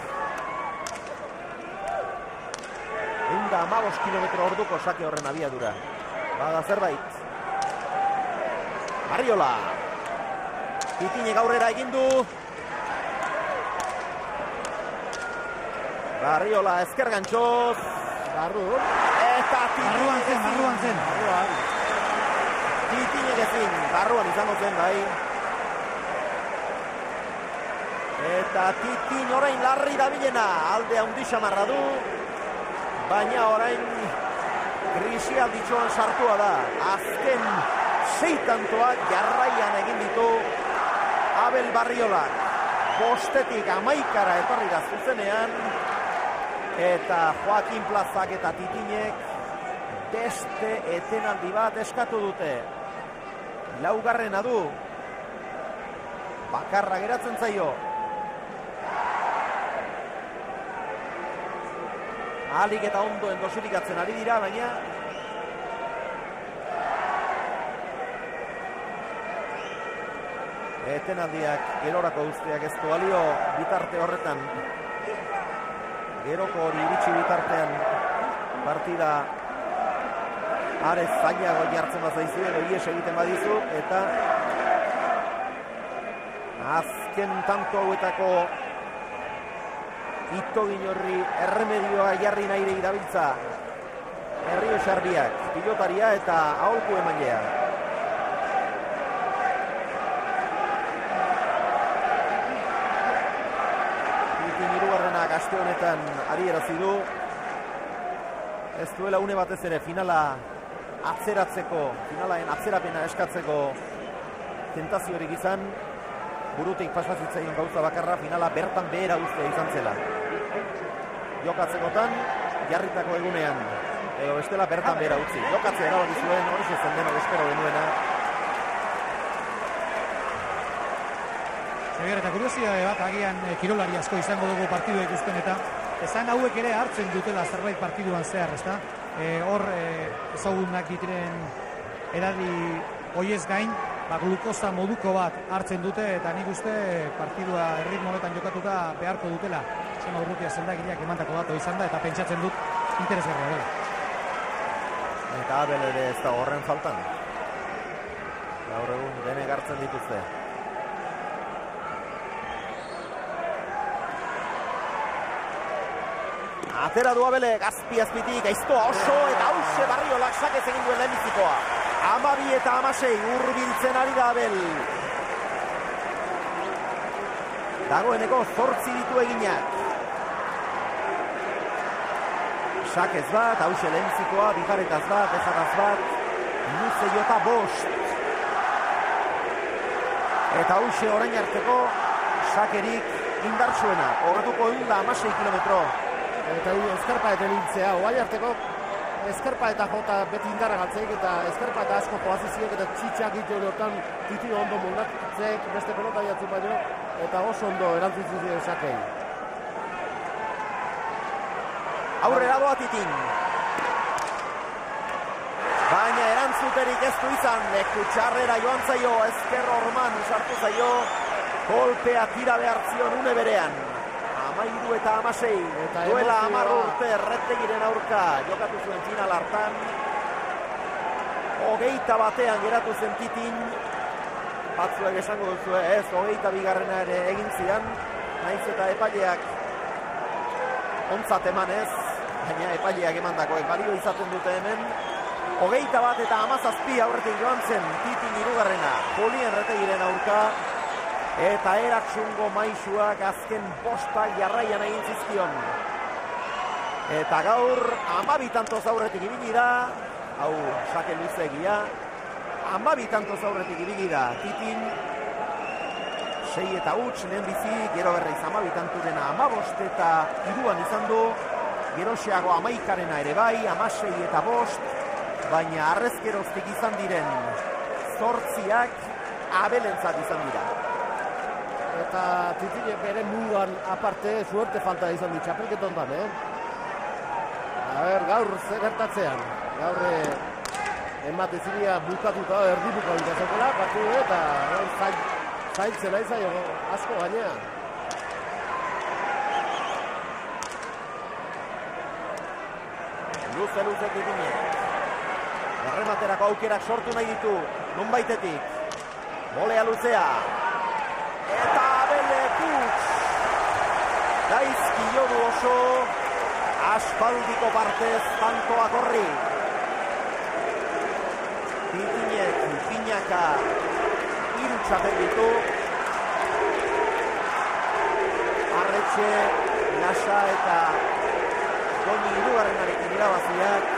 Eunda amabos kilometro orduko sake horren abiadura. Bada zerbait. Barriola. Titinek aurrera egin du. Barriola ezker gantxoz. Barru. Eta Barruan zen, barruan zen. Barruan. Titinek ezin, barruan izango zen bai. Eta titin orain larri dabilena, alde handi xamarra du. Baina orain krisi alditxoan sartua da. Azken seitantoak jarraian egin ditu Abel Barriolak. Bostetik amaikara etorri da zuzenean. Eta Joaquin Plazak eta Titinek beste etenaldi bat eskatu dute. Laugarrena du. Bakarra geratzen zaio. Alik eta ondoen dosifikatzen ari dira, baina etenaldiak gerorako uzteak ez du balio bitarte horretan. Geroko hori iritsi bitartean partida are zailago jartzen bazaizu edo ies egiten badizu eta azken tanto hauetako itogin horri erremedioa jarri nahi dabiltza. Herrio Xarbiak, pilotaria eta aholku emanlea. Itin irugarrenak aste honetan adierazi du. Ez duela une batez ere finala atzeratzeko, finalaen atzerapena eskatzeko tentaziorik izan, burutik pasazitzaion gauza bakarra finala bertan behera uztea izan zela. Jokatzekotan, jarritako egunean, edo bestela bertan behera utzi. Jokatzea erabaki zuen, hori zen deno espero genuena, Xabier, eta kuriosidade bat, agian eh, kirolari asko izango dugu partidu ikusten eta esan hauek ere hartzen dutela zerbait partiduan zehar, ezta? Eh, hor eh, ezagunak ditiren edadi hoiez gain, ba, glukosa moduko bat hartzen dute eta nik uste partidua erritmo honetan jokatuta beharko dutela. Zema urrutia zeldagileak emandako dato izan da eta pentsatzen dut interesgarria dela. Eta abel ere ez da horren faltan. Gaur egun dene gartzen dituzte. Atera du abele, gazpi azpitik, aiztoa oso eta hause barriolak sakez egin duen lehenbizikoa. Amabi eta amasei urbiltzen ari da abel. Dagoeneko zortzi ditu eginak. Sakez bat, hause lehenbizikoa, bigaretaz bat, ezagaz bat, luze jota bost. Eta hause orain hartzeko, sakerik indartsuena, horretuko hilda amasei kilometro eta hu eskarpa eta nintzea, oai harteko eskarpa eta jota beti indarra galtzeik eta eskarpa eta asko joaziziek eta txitsak ditu hortan titi ondo moldatzek beste pelota jatzen baino eta oso ondo erantzun ziren esakei. Aurrera doa titin. Baina erantzuterik ez du izan, leku txarrera joan zaio, ezker orman sartu zaio, kolpea tira behar zion une berean amairu eta amasei. Eta Duela amar urte errettegiren aurka jokatu zuen final hartan. Hogeita batean geratu zen titin. Batzuek esango duzu ez, hogeita bigarrena ere egin zian. Naiz eta epaileak ontzat eman ez. Baina epaileak eman dagoek balio izaten dute hemen. Hogeita bat eta amazazpi aurretik joan zen titin irugarrena. Julien retegiren aurka eta eratsungo maisuak azken posta jarraian egin zizkion. Eta gaur amabitanto zaurretik ibili da, hau sake luzegia, amabitanto zaurretik ibili da, titin, sei eta huts lehen bizi, gero berreiz amabitanturen amabost eta iruan izan du, gero xeago amaikarena ere bai, amasei eta bost, baina arrezkeroztik izan diren zortziak abelentzat izan dira eta titile bere munduan aparte suerte falta izan di txapelketon dan, eh? A ber, gaur zer gertatzean. Gaur eh, emate ziria bukatuta, erdi bukatuta zekela, batu eta zail, zailtzen aiza jo, asko gainea. Luze, luze, kitine. Errematerako aukerak sortu nahi ditu, nun baitetik. Bolea luzea, eta gaizki jodu oso aspaldiko partez tantoak horri Pitinek, pinaka irutxaten ditu. Arretxe, Nasa eta Doni irugarrenarekin irabaziak.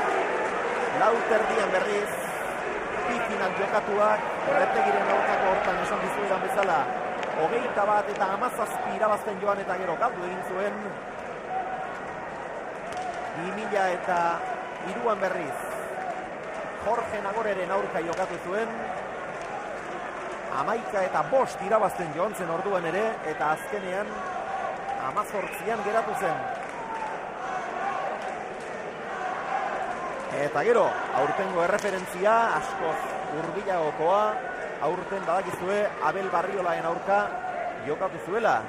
Lauterdian berriz Pitinak jokatuak Retegiren aurkako hortan esan dizuetan bezala hogeita bat eta amazazpi irabazten joan eta gero galdu egin zuen. Bi eta iruan berriz. Jorge Nagoreren aurka jokatu zuen. Amaika eta bost irabazten joan zen orduan ere eta azkenean amazortzian geratu zen. Eta gero, aurtengo erreferentzia, askoz urbilagokoa, aurten badakizue Abel Barriolaen aurka jokatu zuela.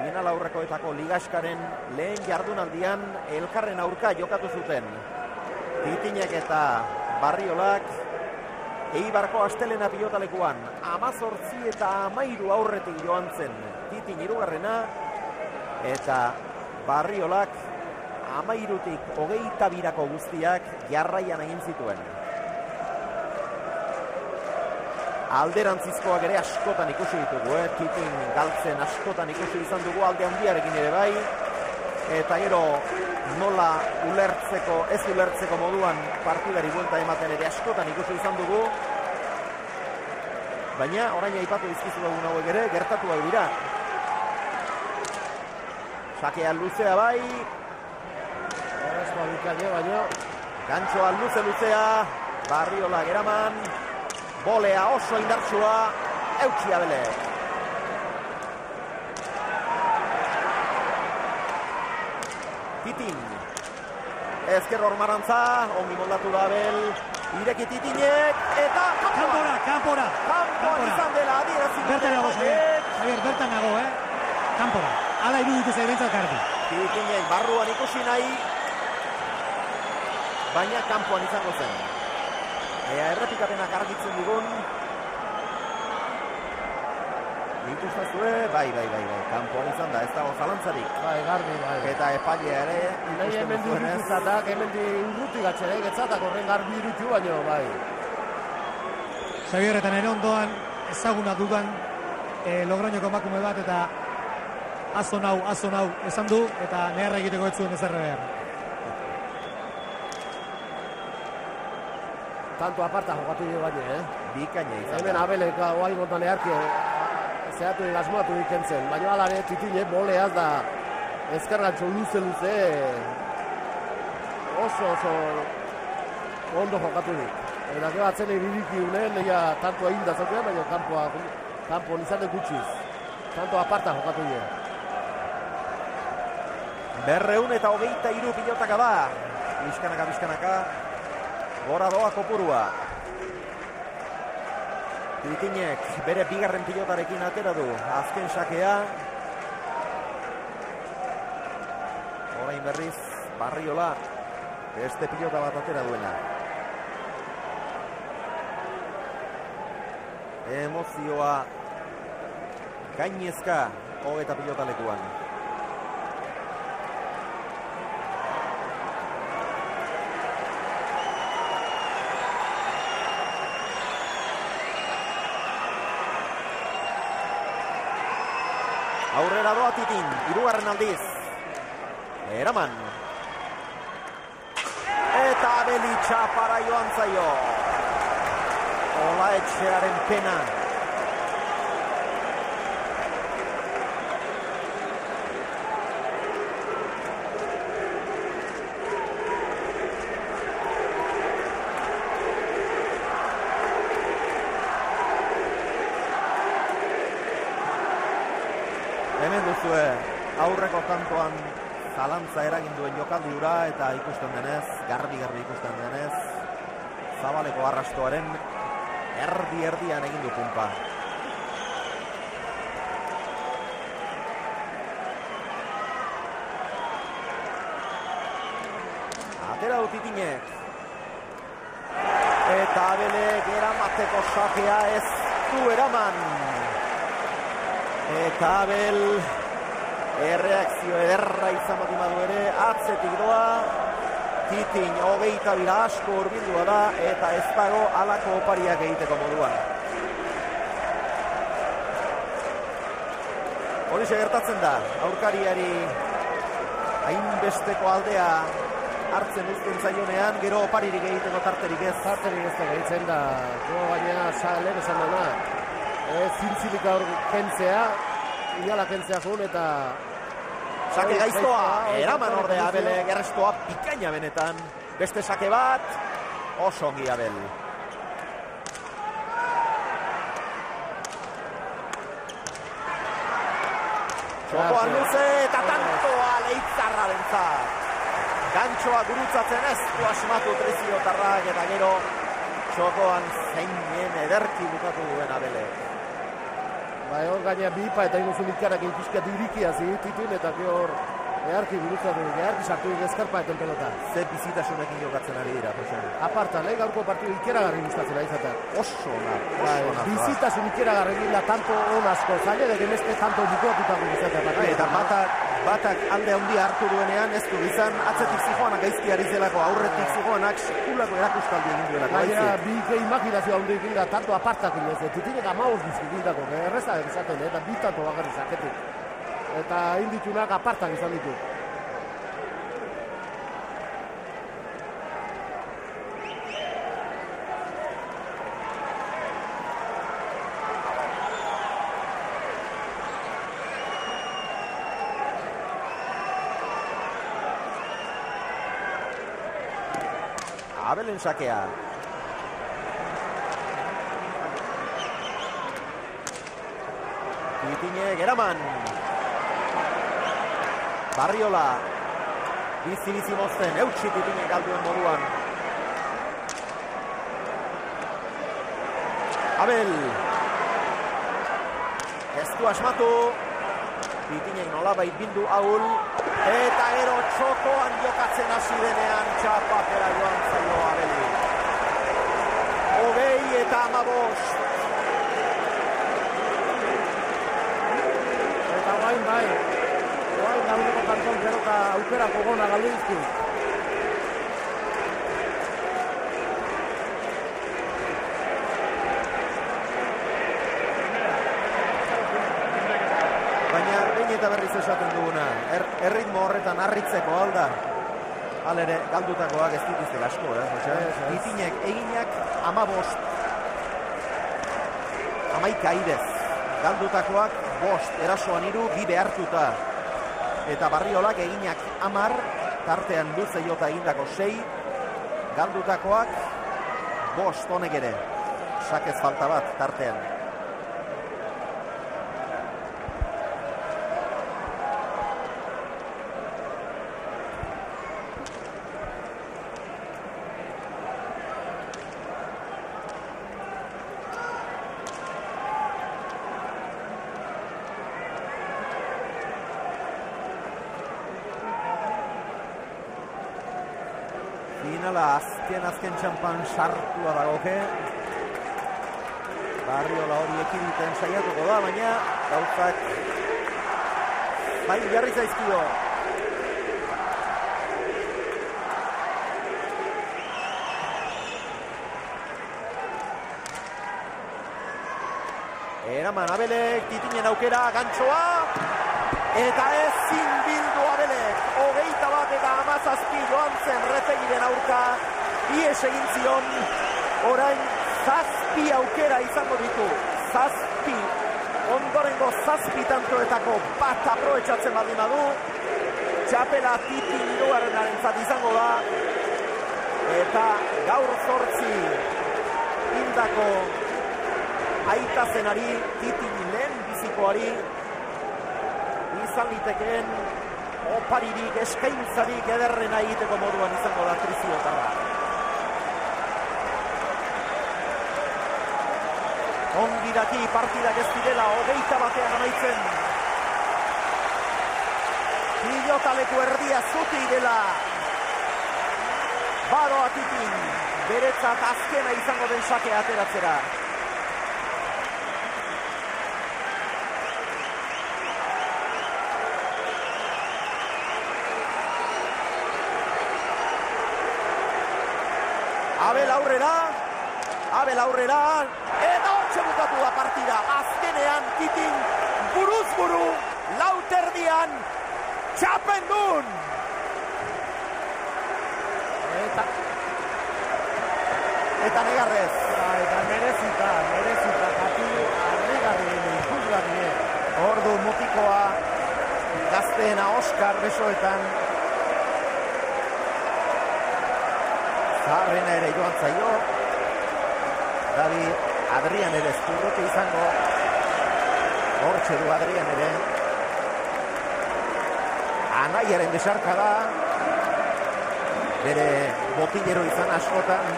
Final aurrekoetako ligaskaren lehen jardunaldian elkarren aurka jokatu zuten. Titinek eta Barriolak Eibarko astelena pilotalekuan amazortzi eta amairu aurretik joan zen Titin irugarrena eta Barriolak amairutik hogeita birako guztiak jarraian egin zituen. Alderantzizkoak ere askotan ikusi ditugu, eh? Titin galtzen askotan ikusi izan dugu alde handiarekin ere bai. Eta gero nola ulertzeko, ez ulertzeko moduan partidari buelta ematen ere askotan ikusi izan dugu. Baina orain aipatu dizkizu dugun hauek ere, gertatu hau dira. Sakea luzea bai. Bikaine, baina... Gantxoa luze luzea, Barriola geraman, bolea oso indartsua, eutxia bele. Titin. Ezker ormarantza, ongi moldatu da bel, ireki titinek, eta... Kampora, kampora. Kampoan izan dela, adierazi. Bertan nago. Javier, bertan nago, eh? Kampora. Ala iruditu zei bentsat garbi. Titinek barruan ikusi nahi, baina kanpoan izango zen. Ea errepikapenak argitzen digun. Ikustazue, bai, bai, bai, bai, kanpoan izan da, ez dago zalantzarik. Bai, garbi, bai. Eta epailea ere, Nahi ikusten hemen di duzuenez. irutizatak, hemen di urruti gatxere, getzatak horren garbi irutu baino, bai. Xavier eta nire ondoan ezaguna dudan e, lograinoko emakume bat eta azo nau, azo nau esan du eta neharra egiteko ez zuen ezerre behar. Tanto aparta jokatu dio baina, eh? Bikaina izan Hemen abelek guai gontan earki zehatu egasmoatu ikentzen. Baina alare titine boleaz da ezkerrantxo luze luze oso oso ondo jokatu dik. Eta gero atzen eririki unen, ja tanto egin da zatea, baina kanpoa, kanpo izan gutxiz. Tanto aparta jokatu dio. Berreun eta hogeita iru pilotaka da. Bizkanaka, bizkanaka. Gora doa kopurua. Titinek bere bigarren pilotarekin atera du. Azken sakea. Orain berriz, barriola. Beste pilota bat atera duena. Emozioa gainezka hogeta pilota Aurrera doa titin, irugarren aldiz. Eraman. Eta abeli txapara joan zaio. Ola etxearen pena. Jokaldi hura eta ikusten denez, garbi-garbi ikusten denez, zabaleko arrastoaren erdi-erdian egin du pumpa. Atera dut itinek. Eta abelek eramateko sakea ez du eraman. Eta abel erreakzio ederra izan bat imadu ere, atzetik doa, titin hogeita bila asko urbildua da, eta ez dago alako opariak egiteko moduan. Horixe gertatzen da, aurkariari hainbesteko aldea hartzen uzten zaionean, gero oparirik egiteko tarterik ez. Tarterik ez da gehitzen da, jo baina lehen esan dena, e, zintzilik aur kentzea, inala kentzea jun eta... Sake gaiztoa, eraman ordea abele gerrestoa pikaina benetan. Beste sake bat, oso ongi abel. Txokoan luze eta tantoa leitzarra bentzat. Gantxoa gurutzatzen ez du asmatu treziotarrak eta gero txokoan zeinen ederki bukatu duen abele. Bai, hor gaina bi ipa eta ingo ikarak inpizkat irikia zititin eta hor eharki gurutzatu, eharki sartu dik eskarpa eten pelota. Ze bizitasunekin jokatzen ari dira, Jose. Aparta, lehi gaurko partidu ikeragarri gustatzen da izatea. Oso ona, Bai, oso ona. bizitasun ikeragarri dira tanto on asko, zaila de gemeste tanto bukatuta gustatzen Bai, eta batak, batak alde handia hartu duenean ez du izan atzetik zijoanak gaizki ari zelako aurretik zijoanak sekulako erakustaldi egin duelako. Baina, baizik. bi ke imaginazio handi egin da, tanto apartak inez, titinek amauz bizkitindako, erreza esaten, eta bi tanto bakarri zaketik. Eta inditunak apartak izan ditu. Abelen sakea. Titine geraman. Barriola. Bizi-bizi mozten, eutxi titine galduen moduan. Abel. Ez du asmatu. Bitinek nolabait bildu ahul. Eta gero txokoan jokatzen hasi denean txapapera joan zaio Abeli. Hogei eta amabost. Eta guain bai, guain gaureko kanton zeroka aukera kogona galdu dizku. Baina behin eta berriz esaten er, erritmo horretan harritzeko alda. Halere, galdutakoak ez dituzte asko, eh? Osea, bitinek eginak amabost. Amaika aidez. Galdutakoak bost, erasoan iru, bi behartuta. Eta barriolak eginak amar, tartean luze jota egindako sei. Galdutakoak bost honek ere. Sakez falta bat, tartean. Finala azken azken txampan sartua dagoke. Barriola hori ekiditen saiatuko da, baina gauzak bai jarri zaizkio. Eraman Abelek, titinen aukera, gantxoa, eta ezin bildu Abelek, hogeita bat eta amazazpi joan zen refegiren aurka, ies egin zion, orain zazpi aukera izango ditu, zazpi, ondorengo zazpi tantoetako bat aproetxatzen baldin badu, txapela titin irugarrenaren zat izango da, eta gaur zortzi hildako aita zenari, titin lehen bizikoari, izan litekeen oparirik, eskaintzarik ederrena egiteko moduan izango da triziotarra. Ongi daki partidak ez direla, hogeita batean amaitzen. Pilotaleku erdia zuti dela. Bado atitin, beretzat azkena izango den sake ateratzera. Abel aurrera, Abel aurrera, eta hortxe bukatu da partida. Azkenean, titin, buruz buru, lauterdian, txapen dun! Eta, eta negarrez. Eta merezita, merezita, jati, arregarri, ikusgarri. Ordu mutikoa, gazteena Oscar besoetan, Zaharrena ere joan zaio. David Adrian ere eskurrote izango. Hortxe du Adrian ere. Anaiaren desarka da. Bere botillero izan askotan.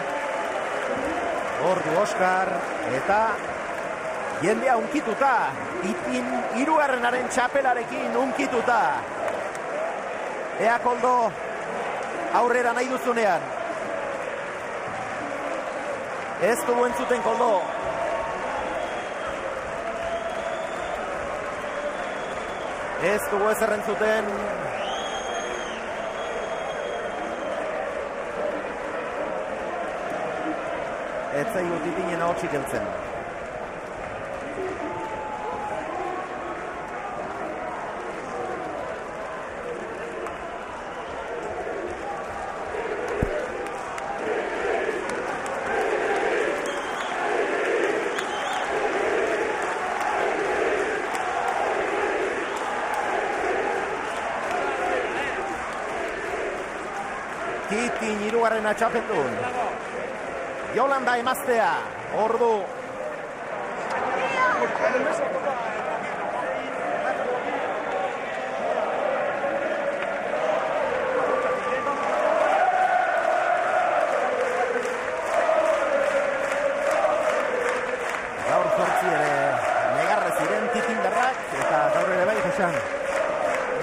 Ordu Oscar. Eta jendea unkituta. Itin irugarrenaren txapelarekin unkituta. Ea koldo aurrera nahi duzunean. Ez dugu entzuten koldo. Ez dugu ez errentzuten. Ez zaigu titinen hau irugarren atxapendun. Jolanda emaztea, ordu. Gaur zortzi ere negarre ziren titindarrak eta gaur ere bai josan.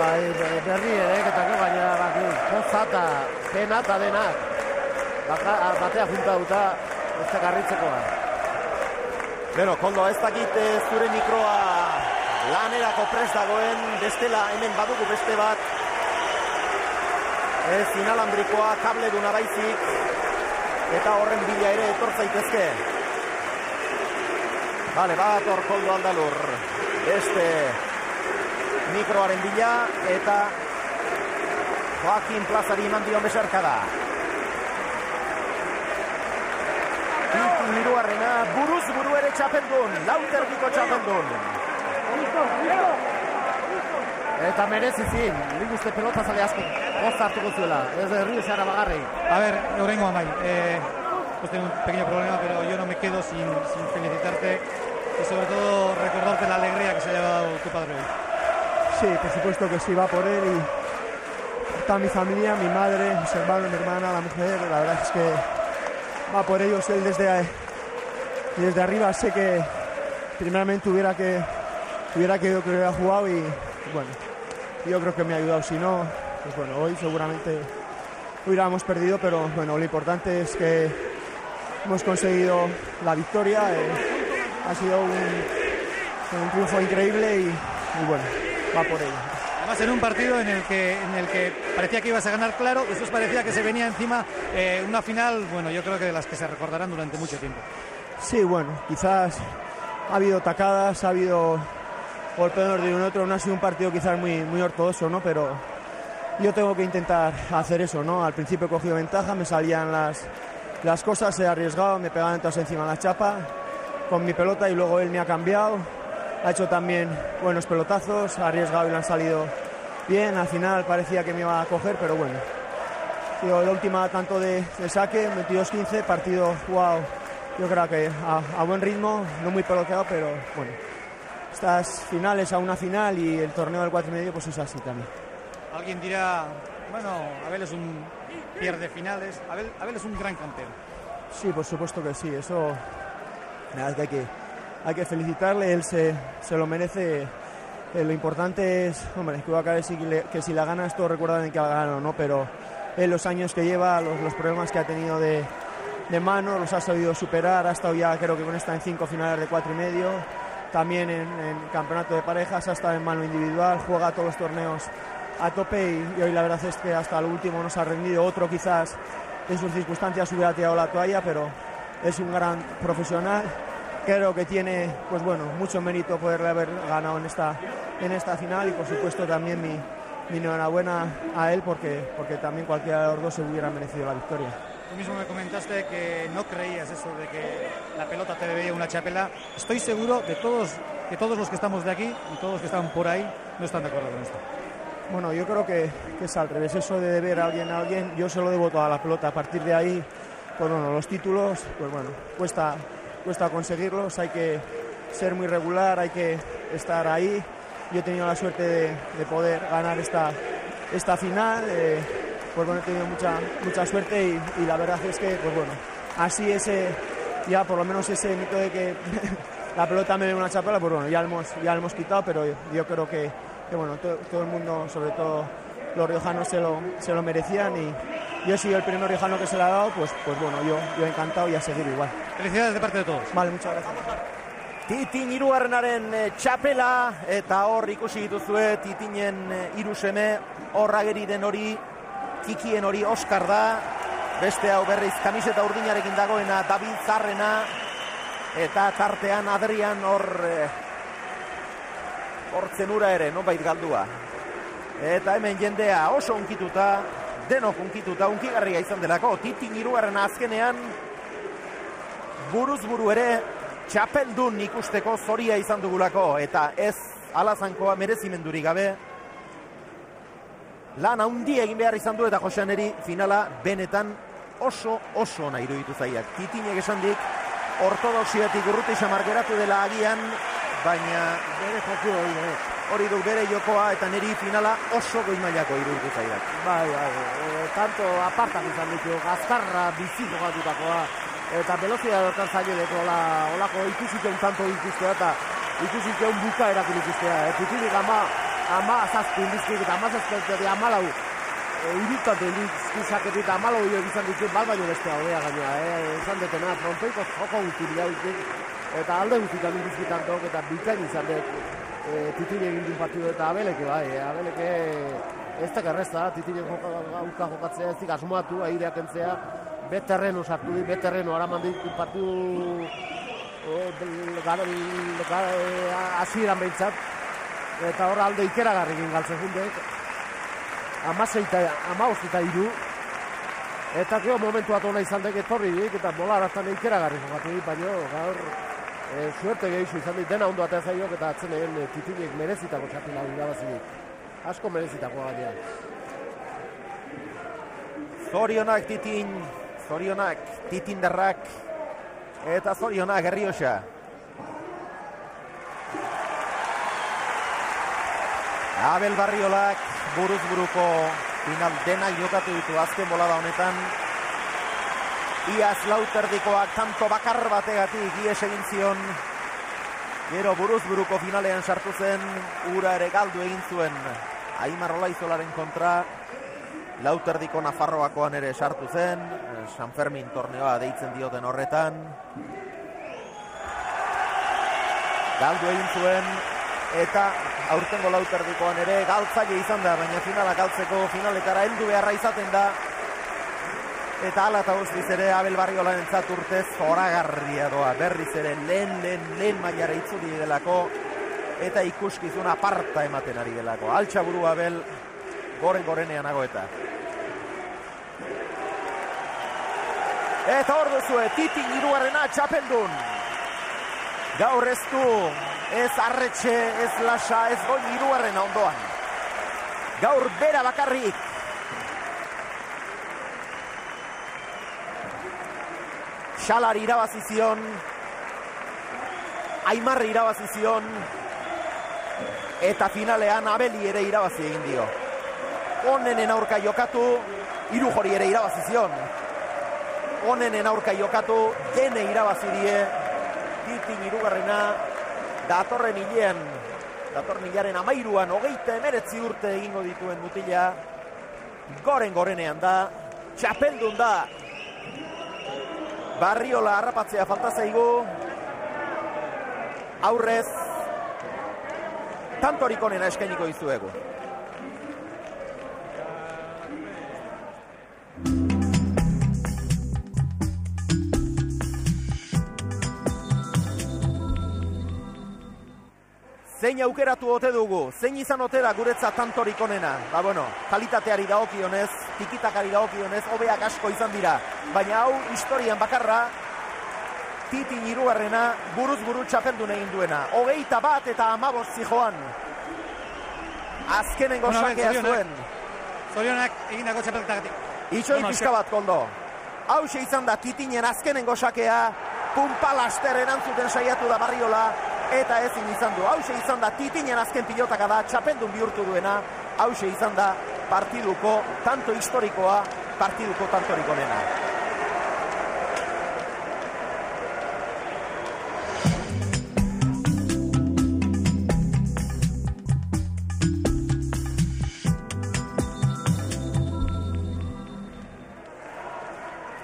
Bai, be- berri ere, eta gero baina baki, poza eta pena eta denak. Baka, batea junta duta, ez da garritzekoa. Beno, kondo ez dakit eh, zure mikroa lanerako prest dagoen, bestela hemen badugu beste bat. Ez inalandrikoa, kable duna baizik, eta horren bila ere etor zaitezke. Bale, bat hor koldo andalur. Beste mikroaren bila, eta Joaquin plazari eman dio besarka hirugarrena, buruz buru ere txapendun, lauterriko txapendun. Eta merezi zin, nik uste pelota zale asko goza hartuko zuela, ez de río zara bagarri. A ver, Eurengo bai. Eh, pues tengo un pequeño problema, pero yo no me quedo sin, sin felicitarte y sobre todo recordarte la alegría que se ha llevado tu padre hoy. Sí, por supuesto que sí, va por él y está mi familia, mi madre, mis hermanos, mi hermana, la mujer. La verdad es que va por ellos. Él desde, desde arriba sé que primeramente hubiera que hubiera querido que hubiera jugado y bueno, yo creo que me ha ayudado. Si no, pues bueno, hoy seguramente hubiéramos perdido, pero bueno, lo importante es que hemos conseguido la victoria. eh, ha sido un, un triunfo increíble y, y bueno, va por ello. Además en un partido en el que en el que parecía que ibas a ganar claro, después parecía que se venía encima eh, una final, bueno, yo creo que de las que se recordarán durante mucho tiempo. Sí, bueno, quizás ha habido tacadas, ha habido golpeos de un otro, no ha sido un partido quizás muy, muy ortodoxo, ¿no? Pero yo tengo que intentar hacer eso, ¿no? Al principio he cogido ventaja, me salían las, las cosas, he arriesgado, me pegaban entonces encima la chapa con mi pelota y luego él me ha cambiado, ha hecho también buenos pelotazos, ha arriesgado y le han salido bien, al final parecía que me iba a coger, pero bueno. Ha sido la última tanto de, de saque, 22-15, partido jugado yo creo que a, a buen ritmo, no muy peloteado, pero bueno, estas finales a una final y el torneo del cuatro y medio pues es así también. Alguien dirá, bueno, Abel es un pierde finales, Abel, Abel es un gran cantero. Sí, por supuesto que sí, eso nada, es que hay que, hay que felicitarle, él se, lo merece. Eh, lo importante es, hombre, que, si le- que si la ganas todos recuerdan que la ganado, ¿no? Pero en los años que lleva, los, problemas que ha tenido de, mano, los ha sabido superar, ha estado ya creo que con esta en cinco finales de cuatro y medio, también en, en campeonato de parejas, ha estado en mano individual, juega todos los torneos a tope y, y hoy la verdad es que hasta el último nos ha rendido, otro quizás en sus circunstancias hubiera tirado la toalla, pero es un gran profesional. Creo que tiene, pues bueno, mucho mérito poderle haber ganado en esta, en esta final y por supuesto también mi, mi enhorabuena a él porque, porque también cualquiera de los dos se hubiera merecido la victoria. Tú mismo me comentaste que no creías eso de que la pelota te debía una chapela. Estoy seguro de todos, que todos los que estamos de aquí y todos los que están por ahí no están de acuerdo con esto. Bueno, yo creo que, que es al revés, eso de deber a alguien a alguien, yo se lo debo toda la pelota. A partir de ahí, pues bueno, los títulos, pues bueno, cuesta, cuesta conseguirlos, hay que ser muy regular, hay que estar ahí. Yo he tenido la suerte de, de poder ganar esta, esta final, eh, pues bueno, he tenido mucha, mucha suerte y, la verdad es que, pues bueno, así ese, ya por lo menos ese mito de que la pelota me dé una chapela, pues bueno, ya lo hemos, ya lo hemos quitado, pero yo creo que, que bueno, to- todo el mundo, sobre todo los riojanos, se lo, se lo merecían y yo he sido el primer riojano que se le ha dado, pues, pues bueno, yo, yo encantado y a seguir igual. Felicidades de parte de todos. Vale, muchas gracias. Titin hirugarrenaren eh, txapela eta hor ikusi dituzue Titinen eh, hiru seme hor ageri den hori Kikien hori Oskar da beste hau berriz kamiseta urdinarekin dagoena David Zarrena eta tartean Adrian hor eh, hor zenura ere nonbait galdua eta hemen jendea oso unkituta denok unkituta unkigarria izan delako Titin hirugarrena azkenean buruz buru ere txapeldun ikusteko zoria izan dugulako eta ez alazankoa merezimendurik gabe lan handi egin behar izan du eta Josaneri finala benetan oso, oso ona iruditu zaiak. Titinek esan dik, ortodoxiatik urruti geratu dela agian, baina... Bere jokio hori, eh? Hori du bere jokoa eta niri finala oso goi mailako iruditu zaiak. Bai, bai, e, tanto apartak izan ditu, gazkarra bizi jokatutakoa, eta velozia dorkan zaileko ola, olako ikusikeun tanto ikustea, eta ikusikeun buka erakin ikustea. E, Titinik ama, ama zazpi indizkik, eta ama zazpi indizkik, ama lau, e, irutante indizkizaketik, eta ama lau izan ditu, bal baino bestea hobea gaina, e, izan detena, frontoiko joko dira eta alde guztik alde indizkitantok, eta bikain izan dut, e, titile egin du partidu eta abeleke bai, e, abeleke ez da garreza, titile joka jokatzea, ez dik asmoatu, aireak entzea, beterreno sartu di, beterreno araman dit partidu hasieran behintzat, eta hor alde ikeragarri egin galtzen jundek, amaseita, amaostita iru, eta gero momentu bat ona izan dek etorri dik, eta bola araztan ikeragarri jokatu dit, baina gaur e, suerte gehiago izan dit, dena ondo atea zaiok, eta atzeneen e, titinek merezitako txapela irabazinik. Asko merezitako gaina. Zorionak titin, zorionak titindarrak, eta zorionak herriosa. Abel Barriolak buruz buruko final dena jokatu ditu azken bolada honetan. Iaz lauterdikoak tanto bakar bategatik ies egin zion. Gero buruz buruko finalean sartu zen, ura ere galdu egin zuen. Aimar Olaizolaren kontra, lauterdiko Nafarroakoan ere sartu zen, San Fermin torneoa deitzen dioten horretan. Galdu egin zuen, eta aurtengo lauterdikoan ere galtzaile izan da, baina finala galtzeko finaletara heldu beharra izaten da. Eta ala eta guztiz ere Abel Barriola entzat urtez horagarria doa. Berriz ere lehen, lehen, lehen maiara itzuli delako. Eta ikuskizun aparta ematen ari delako. Altxa buru Abel, goren gorenean eta. Eta hor duzue, titi irugarrena txapeldun. Gaur ez du, ez arretxe, ez lasa, ez goi irugarrena ondoan. Gaur bera bakarrik. Xalari irabazizion. Aimarri irabazizion. Eta finalean abeli ere irabazi egin dio. Onenen aurka jokatu, iru jori ere irabazizion. Onenen aurka jokatu, jene irabazi die. Titin irugarrena, datorren hilean, datorren hilearen amairuan, hogeita emeretzi urte egingo dituen mutila. Goren gorenean da, txapeldun da, Barriola harrapatzea falta zaigu. Aurrez. Tantorik onena eskainiko izuegu. Zein aukeratu ote dugu, zein izan ote da guretza tantorik onena. Ba bueno, kalitateari dagokionez, tikitakari dagokionez, hobeak asko izan dira. Baina hau historian bakarra, titin irugarrena buruz buru txapeldun egin duena. Hogeita bat eta amaboz zijoan. Azkenengo bueno, sakea zuen. Zorionak egindako txapeldutagatik. Itxoi pixka bat, koldo. Hau izan da titinen azkenengo sakea, pumpa laster erantzuten saiatu da barriola, eta ezin izan du. Hauxe izan da titinen azken pilotaka da, txapeldun bihurtu duena, hause izan da partiduko, tanto historikoa, partiduko tantorik onena.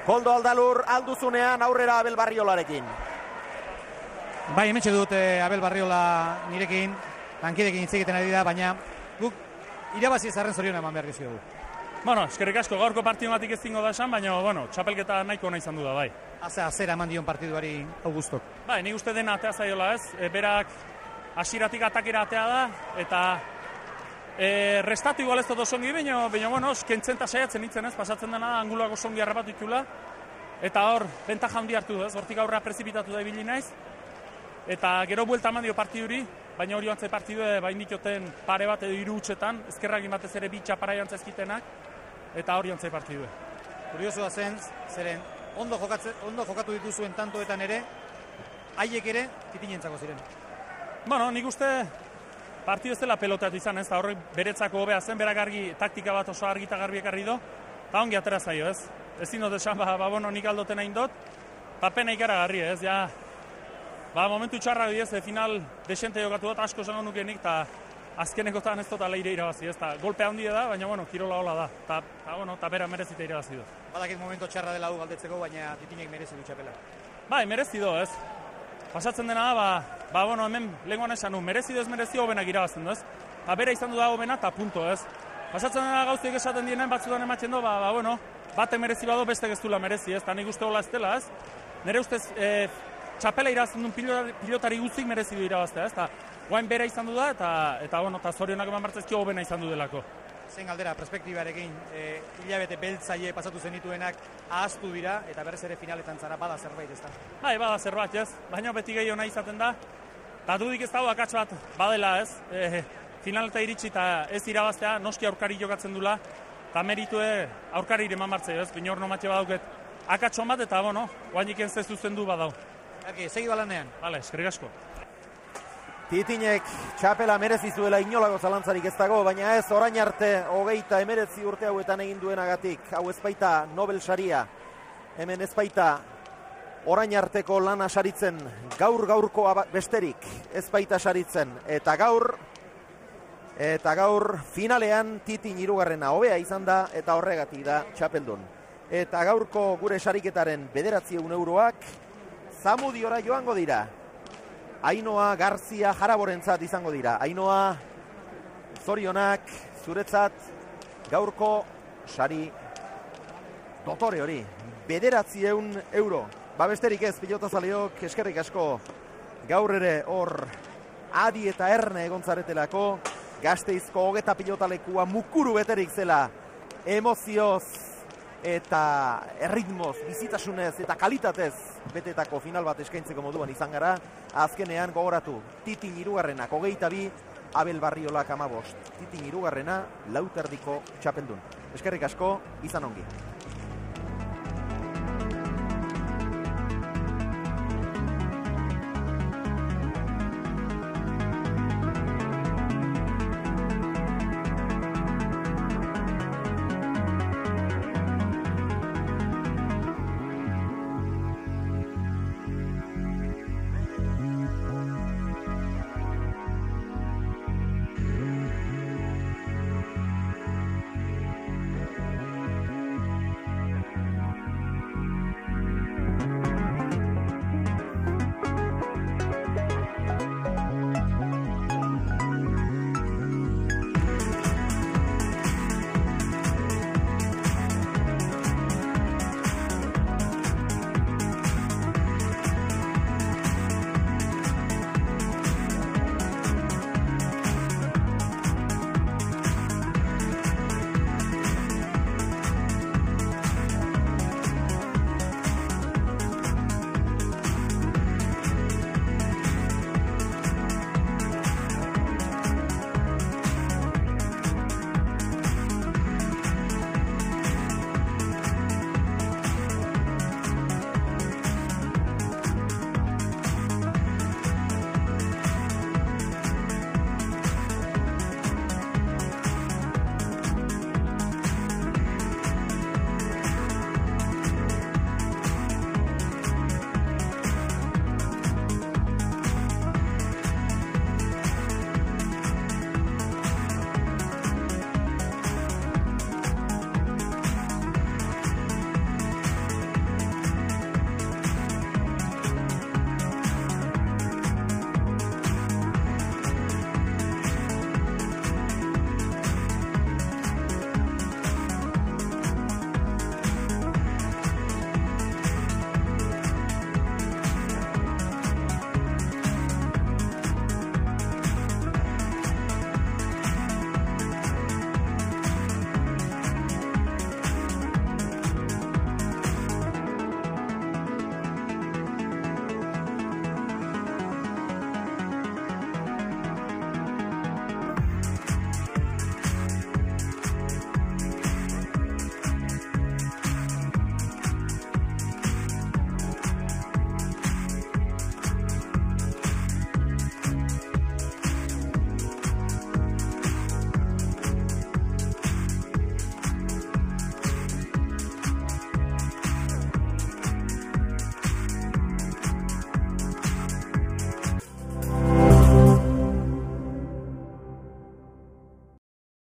Koldo Aldalur alduzunean aurrera Abel Barriolarekin. Bai, hemen dut eh, Abel Barriola nirekin, lankidekin hitz egiten ari da, baina guk irabazi ezarren zorion eman behar dugu. Bueno, eskerrik asko gaurko partidu batik ez da esan, baina, bueno, txapelketa nahiko nahi izan du da, bai. Haze, azera eman dion partiduari Augustok. Bai, nik uste dena atea zaiola ez, e, berak asiratik atakera atea da, eta e, restatu igual ez dut osongi, baina, baina, bueno, kentzen eta saiatzen nintzen ez, pasatzen dena da, anguluak osongi harrapatu ikula, eta hor, benta handi hartu ez, hortik aurra prezipitatu da ibili naiz, Eta gero buelta eman dio partiduri, baina hori antzai partidu bain ditoten pare bat edo iru utxetan, ezkerrak batez ere bitxa para jantzezkitenak, eta hori antzai partidu. kuriosoa zen, zeren ondo, jokatze, ondo jokatu dituzuen tantoetan ere, haiek ere titinentzako ziren. Bueno, nik uste partidu ez dela pelotatu izan, ez, da horrek beretzako hobea zen, berak argi taktika bat oso argi eta garbi ekarri do, eta ongi atera zaio, ez? Ez dut esan, ba, ba, bueno, nik aldoten hain dut, eta pena ikaragarri, ez, ja, ba, momentu txarra ez, e, final desente jokatu dut, asko esango nukenik, eta azkeneko eta ez dut aleire irabazi, ez, eta golpe handia da, baina, bueno, kirola hola da, eta, ta, bueno, eta bera merezita irabazi du. Badakit momento txarra dela du galdetzeko, baina titinek merezi du txapela. Bai, merezi do, ez. Pasatzen dena da, ba, ba, bueno, hemen lenguan esan nu, merezi du ez merezi hobenak irabazten du, ez. Ba, bera izan du da hobena, eta punto, ez. Pasatzen dena gauztiek esaten dienen batzutan ematzen du, ba, ba, bueno, bate merezi bado beste geztula merezi, ez, eta nik uste hola ez dela, ez. Nere ustez, e, txapela irabazten duen pilotari, pilotari guztik merezi du irabaztea, ez, eta guain bera izan du da, eta, eta bueno, eta zorionak eman bartzezkio hobena izan du delako. Zen galdera, perspektibarekin, e, hilabete beltzaile pasatu zenituenak ahaztu dira, eta berez ere finaletan zara bada zerbait, ez da? Bai, bada zerbait, ez, baina beti gehiago nahi izaten da, eta dudik ez dago akats bat badela, ez, e, finaleta iritsi eta ez irabaztea, noski aurkari jokatzen dula, eta meritue aurkari eman martzea, ez, binor no matxe badauket, akatso bat, eta, bueno, guain iken zuzen du badau. Eki, segi balanean. Vale, eskerrik asko. Titinek txapela merezi zuela inolako zalantzarik ez dago, baina ez orain arte hogeita emerezi urte hauetan egin duenagatik. Hau ez baita Nobel saria, hemen ez baita orain arteko lana saritzen, gaur gaurko besterik ez baita saritzen. Eta gaur, eta gaur finalean titin irugarrena hobea izan da eta horregatik da txapeldun. Eta gaurko gure sariketaren bederatziun euroak zamudiora joango dira. Ainoa Garzia Jaraborentzat izango dira. Ainoa zorionak zuretzat gaurko sari dotore hori. Bederatzieun euro. Ba besterik ez pilota zaleok eskerrik asko gaur ere hor adi eta erne egontzaretelako gazteizko hogeta pilotalekua mukuru beterik zela emozioz eta erritmoz, bizitasunez eta kalitatez betetako final bat eskaintzeko moduan izan gara, azkenean gogoratu, titin irugarrenak hogeita bi, Abel Barriolak amabost. Titin irugarrena, lauterdiko txapeldun. Eskerrik asko, izan ongi.